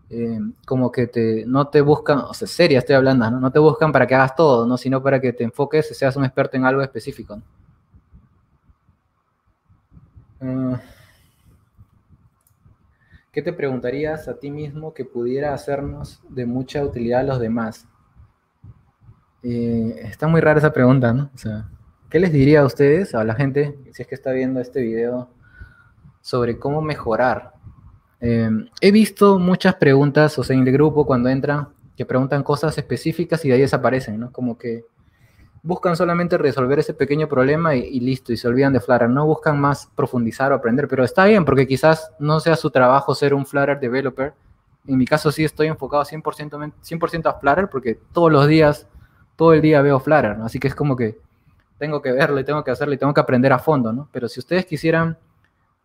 eh, como que te, no te buscan, o sea, seria estoy hablando, ¿no? No te buscan para que hagas todo, ¿no? Sino para que te enfoques y seas un experto en algo específico. ¿no? Ah, ¿Qué te preguntarías a ti mismo que pudiera hacernos de mucha utilidad a los demás? Eh, está muy rara esa pregunta, ¿no? O sea, ¿qué les diría a ustedes, a la gente, si es que está viendo este video, sobre cómo mejorar? Eh, he visto muchas preguntas, o sea, en el grupo cuando entran, que preguntan cosas específicas y de ahí desaparecen, ¿no? Como que buscan solamente resolver ese pequeño problema y, listo, y se olvidan de Flutter. No buscan más profundizar o aprender, pero está bien, porque quizás no sea su trabajo ser un Flutter developer. En mi caso sí estoy enfocado 100%, 100 a Flutter porque todos los días, todo el día veo Flutter. Así que es como que tengo que verlo tengo que hacerlo y tengo que aprender a fondo, ¿no? Pero si ustedes quisieran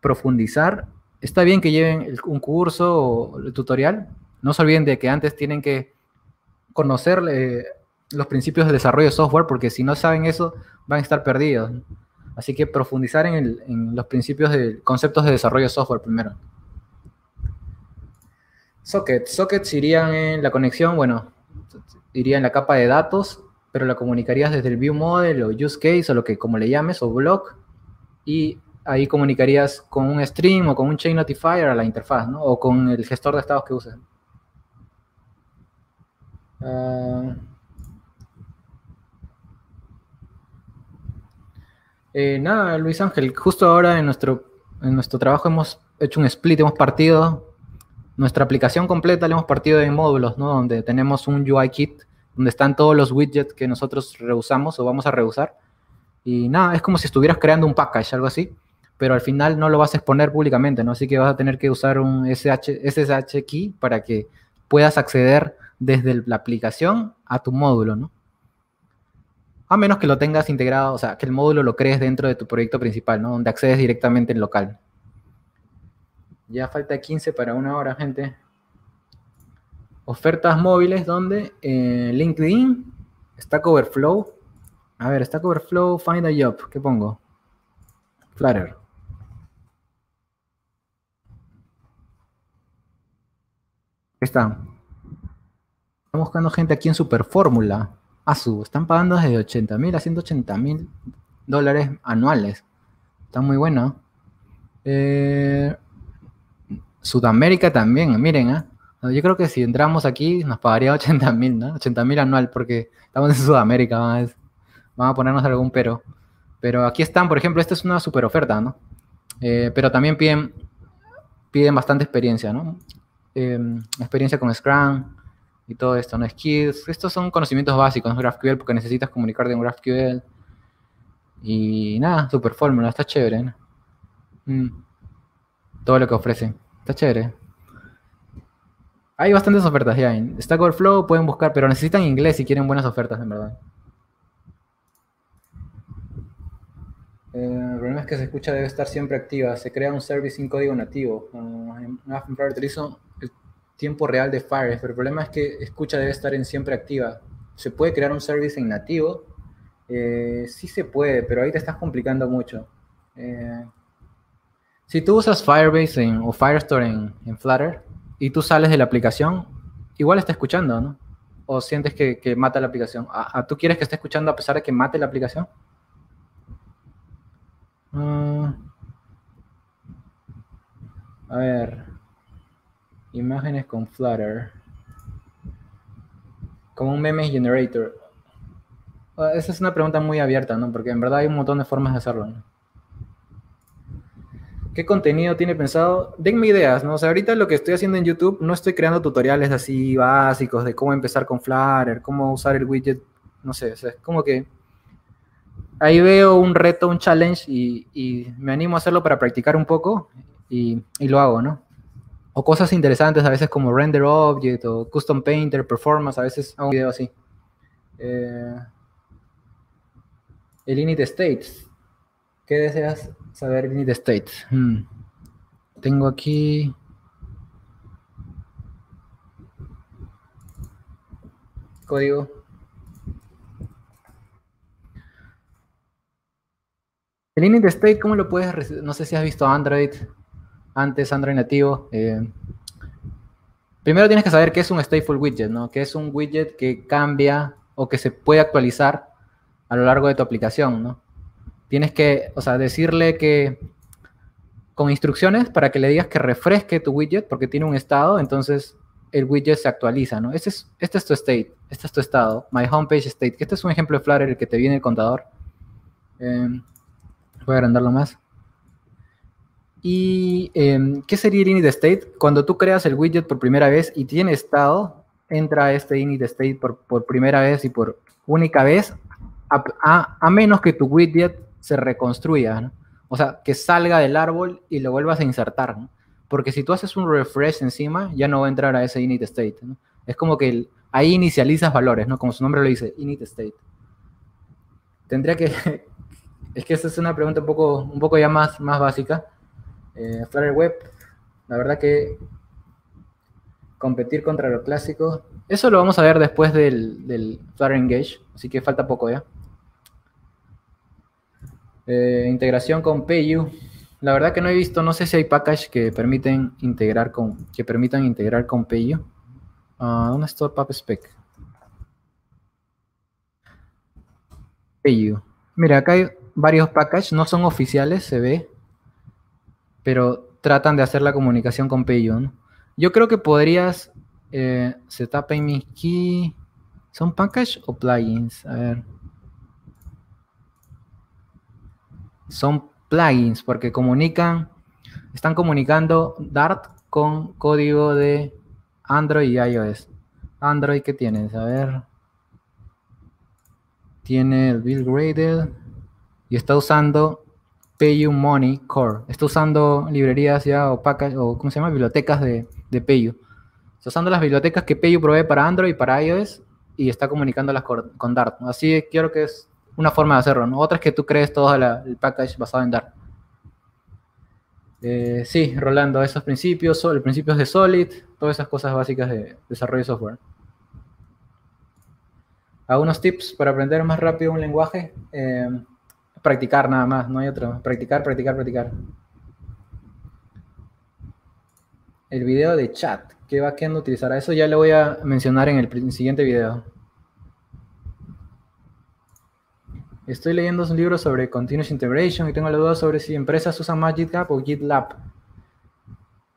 profundizar, está bien que lleven un curso o el tutorial. No se olviden de que antes tienen que conocerle los principios del desarrollo de software, porque si no saben eso, van a estar perdidos. Así que profundizar en, los principios de conceptos de desarrollo de software primero. Sockets. Sockets irían en la conexión, bueno, iría en la capa de datos, pero la comunicarías desde el view model o use case o lo que como le llames o block y ahí comunicarías con un stream o con un chain notifier a la interfaz, ¿no? O con el gestor de estados que uses. Ah, Eh, nada, Luis Ángel, justo ahora en nuestro, en nuestro trabajo hemos hecho un split, hemos partido nuestra aplicación completa, la hemos partido en módulos, ¿no? Donde tenemos un UI kit, donde están todos los widgets que nosotros reusamos o vamos a reusar. Y nada, es como si estuvieras creando un package, algo así, pero al final no lo vas a exponer públicamente, ¿no? Así que vas a tener que usar un SSH, SSH key para que puedas acceder desde la aplicación a tu módulo, ¿no? A menos que lo tengas integrado, o sea, que el módulo lo crees dentro de tu proyecto principal, ¿no? Donde accedes directamente en local. Ya falta 15 para una hora, gente. Ofertas móviles, ¿dónde? Eh, LinkedIn, Stack Overflow. A ver, Stack Overflow, Find a Job. ¿Qué pongo? Flutter. Ahí está. Estamos buscando gente aquí en Superfórmula. Asu, están pagando desde 80 mil a 180 mil dólares anuales. Está muy bueno. Eh, Sudamérica también, miren, ¿eh? yo creo que si entramos aquí nos pagaría 80 mil, ¿no? 80 mil anual porque estamos en Sudamérica, vamos a, ponernos algún pero. Pero aquí están, por ejemplo, esta es una super oferta, ¿no? Eh, pero también piden, piden bastante experiencia, ¿no? Em, experiencia con Scrum y todo esto, ¿no? Skills. Estos son conocimientos básicos, ¿no? GraphQL, porque necesitas comunicarte en GraphQL. Y nada, super fórmula, está chévere, ¿no? Mm. Todo lo que ofrecen. Está chévere. Hay bastantes ofertas ya. En Stack Overflow pueden buscar, pero necesitan inglés si quieren buenas ofertas, en verdad. El problema es que se escucha debe estar siempre activa. Se crea un service sin código nativo. Uh, en utilizo el tiempo real de Fire, pero el problema es que escucha debe estar en siempre activa. ¿Se puede crear un service en nativo? Eh, sí se puede, pero ahí te estás complicando mucho. Eh, si tú usas Firebase o Firestore en, Flutter y tú sales de la aplicación, igual está escuchando, ¿no? ¿O sientes que, mata la aplicación? ¿A, tú quieres que esté escuchando a pesar de que mate la aplicación? Ah. a ver. Imágenes con Flutter. Como un meme generator. Esa es una pregunta muy abierta, ¿no? Porque en verdad hay un montón de formas de hacerlo, ¿no? ¿Qué contenido tiene pensado? Denme ideas, ¿no? O sea, ahorita lo que estoy haciendo en YouTube, no estoy creando tutoriales así básicos de cómo empezar con Flutter, cómo usar el widget, no sé, o sea, es como que ahí veo un reto, un challenge y, me animo a hacerlo para practicar un poco y, lo hago, ¿no? O cosas interesantes a veces como render object o custom painter, performance, a veces hago un video así. Eh, el init states. ¿Qué deseas saber init state. Hmm. Tengo aquí... Código. El init state, ¿cómo lo puedes? No sé si has visto Android, antes Android nativo. Eh, primero tienes que saber qué es un stateful widget, ¿no? Que es un widget que cambia o que se puede actualizar a lo largo de tu aplicación, ¿no? Tienes que, o sea, decirle que con instrucciones para que le digas que refresque tu widget porque tiene un estado, entonces el widget se actualiza, ¿no? Este es, este es tu state, este es tu estado, my homepage state, este es un ejemplo de Flutter el que te viene el contador. Em, voy a agrandarlo más. ¿Y em, qué sería el init state? Cuando tú creas el widget por primera vez y tiene estado, entra este init state por, por primera vez y por única vez, a, a menos que tu widget se reconstruya, ¿no? O sea, que salga del árbol y lo vuelvas a insertar, ¿no? Porque si tú haces un refresh encima, ya no va a entrar a ese init state, ¿no? Es como que ahí inicializas valores, ¿no? Como su nombre lo dice, init state. Tendría que... es que esa es una pregunta un poco, un poco ya más, más básica. Eh, Flutter Web, la verdad que competir contra lo clásico, eso lo vamos a ver después del, Flutter Engage, así que falta poco ya. Eh, integración con PayU. La verdad que no he visto, no sé si hay package que permiten integrar con, que permitan integrar con PayU. Uh, ¿Dónde está PubSpec? PayU. Mira, acá hay varios packages, no son oficiales, se ve, pero tratan de hacer la comunicación con PayU. Yo creo que podrías eh, setup key. ¿Son package o plugins? A ver. son plugins porque comunican, están comunicando Dart con código de Android y iOS. Android, ¿qué tienes? A ver. Tiene el build graded y está usando PayU Money Core. Está usando librerías ya o o ¿cómo se llama? Bibliotecas de, de PayU. Está usando las bibliotecas que PayU provee para Android y para iOS y está comunicándolas con, con Dart. Así quiero que es una forma de hacerlo, ¿no? Otra es que tú crees todo el package basado en Dart. Eh, sí, Rolando, esos principios, los principios de Solid, todas esas cosas básicas de desarrollo de software. Algunos tips para aprender más rápido un lenguaje. Eh, practicar nada más, no hay otro. Practicar, practicar, practicar. El video de chat. ¿Qué backend utilizará? Eso ya lo voy a mencionar en el siguiente video. Estoy leyendo un libro sobre Continuous Integration y tengo la duda sobre si empresas usan más GitHub o GitLab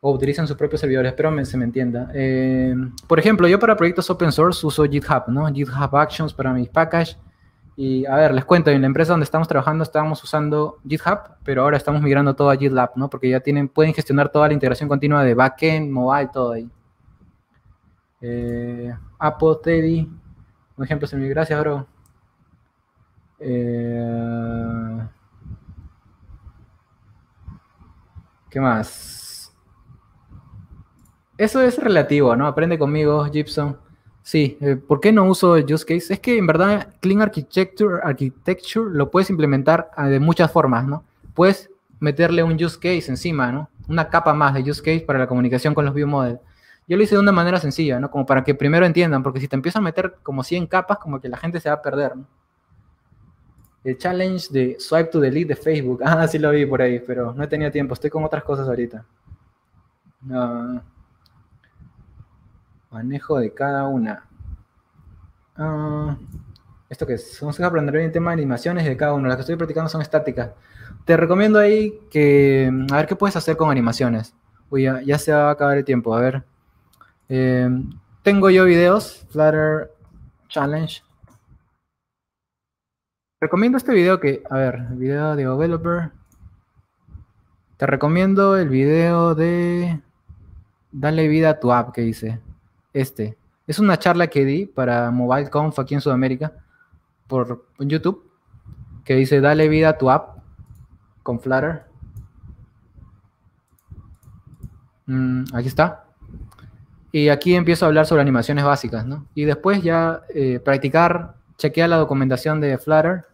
o utilizan sus propios servidores, pero se me entienda. Eh, por ejemplo, yo para proyectos open source uso GitHub, ¿no? GitHub Actions para mis packages. Y a ver, les cuento, en la empresa donde estamos trabajando estábamos usando GitHub, pero ahora estamos migrando todo a GitLab, ¿no? Porque ya tienen, pueden gestionar toda la integración continua de backend, mobile, todo ahí. Eh, Apple, Teddy, un ejemplo, gracias, bro. Eh, ¿Qué más? Eso es relativo, ¿no? Aprende conmigo, Gibson. Sí, eh, ¿por qué no uso el use case? Es que en verdad Clean Architecture, Architecture lo puedes implementar ah, de muchas formas, ¿no? Puedes meterle un use case encima, ¿no? Una capa más de use case para la comunicación con los view models. Yo lo hice de una manera sencilla, ¿no? Como para que primero entiendan, porque si te empiezas a meter como 100 capas, como que la gente se va a perder, ¿no? El challenge de swipe to delete de Facebook. Ah, sí lo vi por ahí, pero no he tenido tiempo. Estoy con otras cosas ahorita. Manejo de cada una. Ah, ¿Esto qué es? Vamos a aprender el tema de animaciones de cada uno. Las que estoy practicando son estáticas. Te recomiendo ahí que... A ver qué puedes hacer con animaciones. Uy, ya, se va a acabar el tiempo. A ver. Eh, tengo yo videos. Flutter Challenge. Recomiendo este video que, a ver, video de developer. Te recomiendo el video de Dale vida a tu app que dice. Este. Es una charla que di para Mobile Conf aquí en Sudamérica por YouTube que dice Dale vida a tu app con Flutter. Mm, aquí está. Y aquí empiezo a hablar sobre animaciones básicas, ¿no? Y después ya eh, practicar chequea la documentación de Flutter.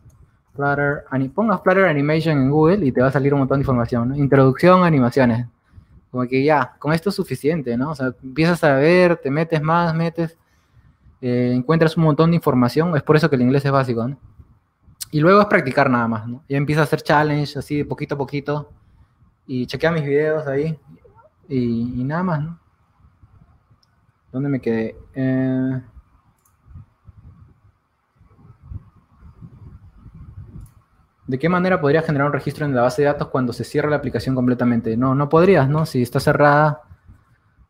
Flutter, pongas Flutter Animation en Google y te va a salir un montón de información. Introducción a animaciones. Como que ya, con esto es suficiente, ¿no? O sea, empiezas a ver, te metes más, metes, eh, encuentras un montón de información. Es por eso que el inglés es básico, ¿no? Y luego es practicar nada más, ¿no? Ya empieza a hacer challenge así de poquito a poquito. Y chequea mis videos ahí. Y, y nada más, ¿no? ¿Dónde me quedé? Eh, ¿De qué manera podría generar un registro en la base de datos cuando se cierra la aplicación completamente? No, no podrías, ¿no? Si está cerrada.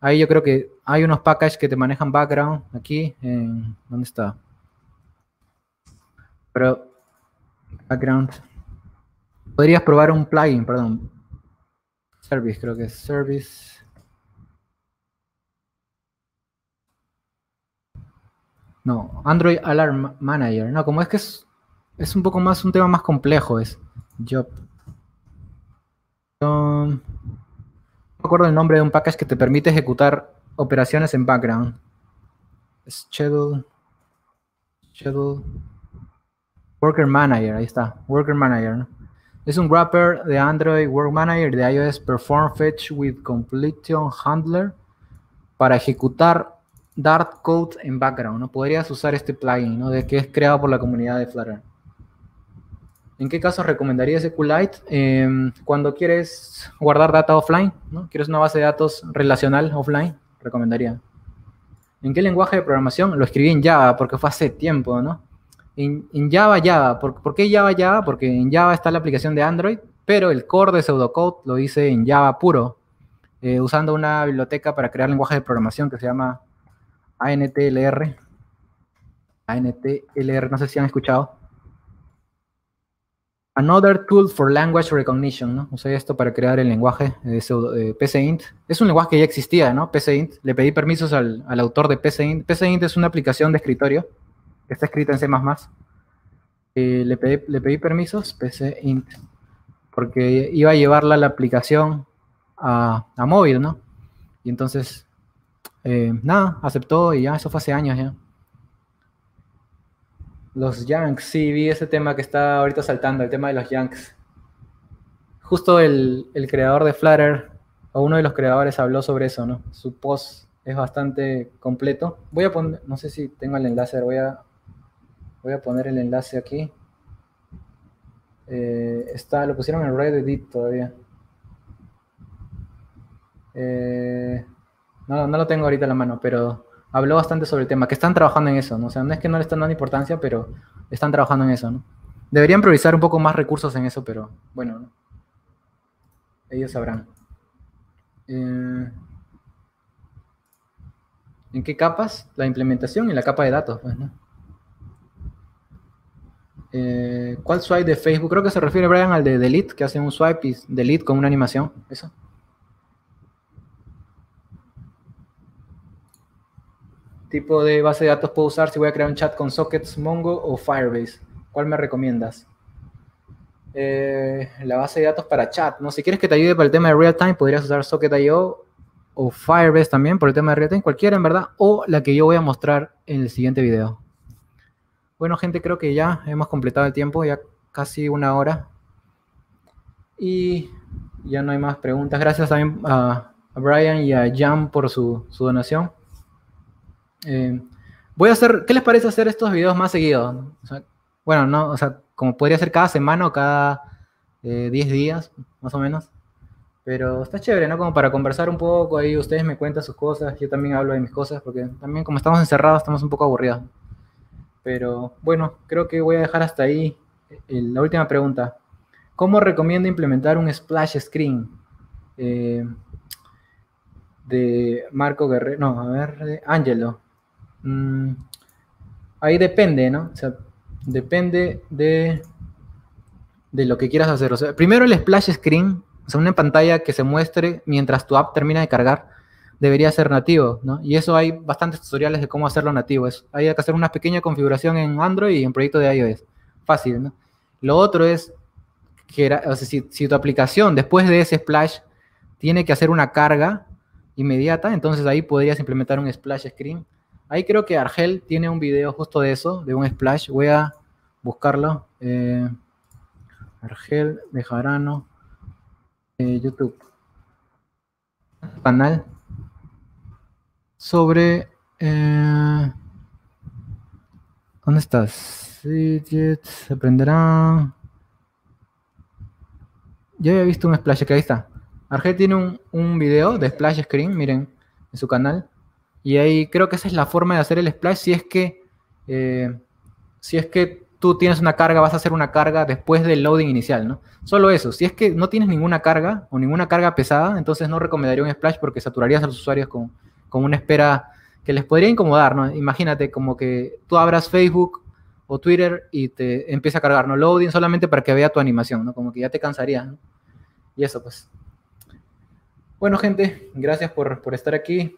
Ahí yo creo que hay unos packages que te manejan background aquí. En, ¿Dónde está? Pero, background. Podrías probar un plugin, perdón. Service, creo que es service. No, Android Alarm Manager. No, como es que es es un poco más, un tema más complejo, es Job. no me acuerdo el nombre de un package que te permite ejecutar operaciones en background. Schedule. Schedule. Worker Manager, ahí está. Worker Manager. Es un wrapper de Android Work Manager de iOS Perform Fetch with Completion Handler para ejecutar Dart Code en background. ¿no? Podrías usar este plugin, ¿no? De que es creado por la comunidad de Flutter. ¿En qué caso recomendaría SQLite? Em, cuando quieres guardar data offline, ¿no? Quieres una base de datos relacional offline, recomendaría. ¿En qué lenguaje de programación? Lo escribí en Java porque fue hace tiempo, ¿no? En, Java, Java. ¿Por, qué Java, Java? Porque en Java está la aplicación de Android, pero el core de pseudocode lo hice en Java puro, eh, usando una biblioteca para crear lenguaje de programación que se llama ANTLR. ANTLR, no sé si han escuchado. Another tool for language recognition, ¿no? Usé esto para crear el lenguaje de, de PCInt. Es un lenguaje que ya existía, ¿no? PCInt. Le pedí permisos al, autor de PCInt. PCInt es una aplicación de escritorio que está escrita en C++. Eh, le, pedí, le pedí permisos, PCInt, porque iba a llevarla la aplicación a, móvil, ¿no? Y entonces, eh, nada, aceptó y ya, eso fue hace años ya. Los Yanks, sí, vi ese tema que está ahorita saltando, el tema de los Yanks. Justo el, el creador de Flutter, o uno de los creadores, habló sobre eso, ¿no? Su post es bastante completo. Voy a poner, no sé si tengo el enlace, voy a, voy a poner el enlace aquí. Eh, está, lo pusieron en Reddit todavía. Eh, no, no lo tengo ahorita en la mano, pero habló bastante sobre el tema, que están trabajando en eso, ¿no? O sea, no es que no le están dando importancia, pero están trabajando en eso, ¿no? Deberían priorizar un poco más recursos en eso, pero bueno, ellos sabrán. Eh, ¿En qué capas? La implementación y la capa de datos, pues, ¿no? Eh, ¿Cuál swipe de Facebook? Creo que se refiere, Brian, al de delete, que hace un swipe y delete con una animación. ¿Eso? Tipo de base de datos puedo usar si voy a crear un chat con Sockets, Mongo o Firebase? ¿Cuál me recomiendas? Eh, la base de datos para chat, ¿no? Si quieres que te ayude para el tema de real time, podrías usar Socket.io o Firebase también por el tema de real time, cualquiera en verdad, o la que yo voy a mostrar en el siguiente video. Bueno, gente, creo que ya hemos completado el tiempo, ya casi una hora. Y ya no hay más preguntas. Gracias también a, Brian y a Jan por su, donación. Eh, voy a hacer, ¿qué les parece hacer estos videos más seguidos? bueno, no, o sea, como podría ser cada semana o cada 10 eh, días, más o menos. Pero está chévere, ¿no? Como para conversar un poco, ahí ustedes me cuentan sus cosas, yo también hablo de mis cosas, porque también como estamos encerrados, estamos un poco aburridos. Pero bueno, creo que voy a dejar hasta ahí eh, la última pregunta. ¿Cómo recomiendo implementar un splash screen? De Marco Guerrero, no, a ver, de Angelo. Mm, ahí depende, ¿no? O sea, depende de, de lo que quieras hacer. O sea, primero el splash screen, o sea, una pantalla que se muestre mientras tu app termina de cargar debería ser nativo, ¿no? Y eso hay bastantes tutoriales de cómo hacerlo nativo. Es, hay que hacer una pequeña configuración en Android y en proyecto de iOS. Fácil, ¿no? Lo otro es que o sea, si, tu aplicación después de ese splash tiene que hacer una carga inmediata, entonces ahí podrías implementar un splash screen. Ahí creo que Argel tiene un video justo de eso, de un splash. Voy a buscarlo. Eh, Argel de Jarano, eh, YouTube. Canal sobre... Eh, ¿Dónde estás? se aprenderán. Yo había visto un splash, que ahí está. Argel tiene un, un, video de splash screen, miren, en su canal. Y ahí creo que esa es la forma de hacer el splash. Si es que, eh, si es que tú tienes una carga, vas a hacer una carga después del loading inicial, ¿no? Solo eso. Si es que no tienes ninguna carga o ninguna carga pesada, entonces no recomendaría un splash porque saturarías a los usuarios con, con una espera que les podría incomodar, ¿no? Imagínate como que tú abras Facebook o Twitter y te empieza a cargar. Loading solamente para que vea tu animación, ¿no? Como que ya te cansaría, ¿no? Y eso, pues. Bueno, gente, gracias por, estar aquí.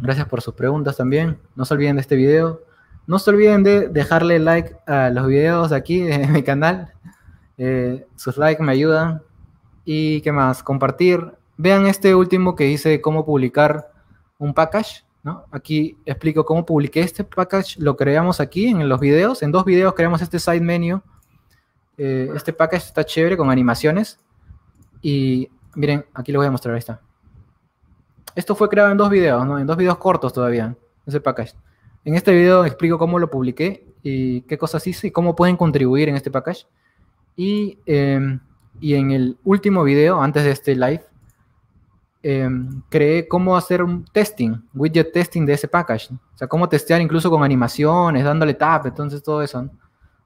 Gracias por sus preguntas también. No se olviden de este video. No se olviden de dejarle like a los videos aquí de mi canal. Eh, sus likes me ayudan. Y qué más, compartir. Vean este último que hice cómo publicar un package. ¿no? Aquí explico cómo publiqué este package. Lo creamos aquí en los videos. En dos videos creamos este side menu. Eh, este package está chévere con animaciones. Y miren, aquí lo voy a mostrar. Ahí está. Esto fue creado en dos videos, ¿no? En dos videos cortos todavía. Ese package. En este video explico cómo lo publiqué y qué cosas hice y cómo pueden contribuir en este package. Y, em, y en el último video, antes de este live, Em, creé cómo hacer un testing, widget testing de ese package. O sea, cómo testear incluso con animaciones, dándole tap, entonces todo eso.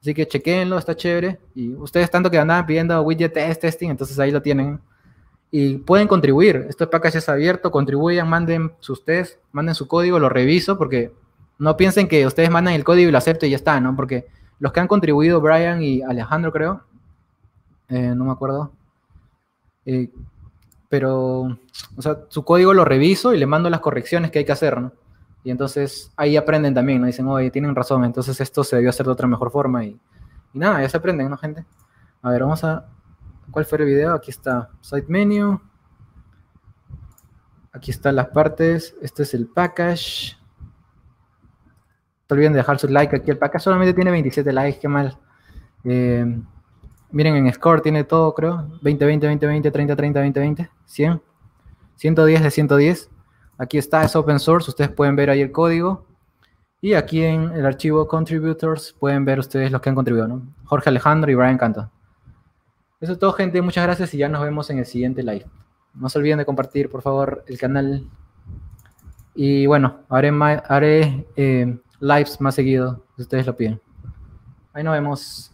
Así que chequenlo, está chévere. Y ustedes tanto que andaban pidiendo widget test testing, entonces ahí lo tienen. Y pueden contribuir. Este package es abierto, contribuyan, manden sus manden su código, lo reviso, porque no piensen que ustedes mandan el código y lo acepto y ya está, ¿no? Porque los que han contribuido, Brian y Alejandro, creo, eh, no me acuerdo, eh, pero, o sea, su código lo reviso y le mando las correcciones que hay que hacer, ¿no? Y entonces ahí aprenden también, ¿no? Dicen, oye, tienen razón, entonces esto se debió hacer de otra mejor forma y, y nada, ya se aprenden, ¿no, gente? A ver, vamos a... ¿Cuál fue el video? Aquí está, Site Menu. Aquí están las partes. Este es el package. se olviden de dejar su like aquí. El pack solamente tiene 27 likes, qué mal. Eh, miren, en Score tiene todo, creo. 20, 20, 20, 20, 30, 30, 20, 20, 100. 110 de 110. Aquí está, es open source. Ustedes pueden ver ahí el código. Y aquí en el archivo contributors pueden ver ustedes los que han contribuido, ¿no? Jorge Alejandro y Brian Canto. Eso es todo, gente. Muchas gracias y ya nos vemos en el siguiente live. No se olviden de compartir, por favor, el canal. Y bueno, haré, haré eh, lives más seguido, si ustedes lo piden. Ahí nos vemos.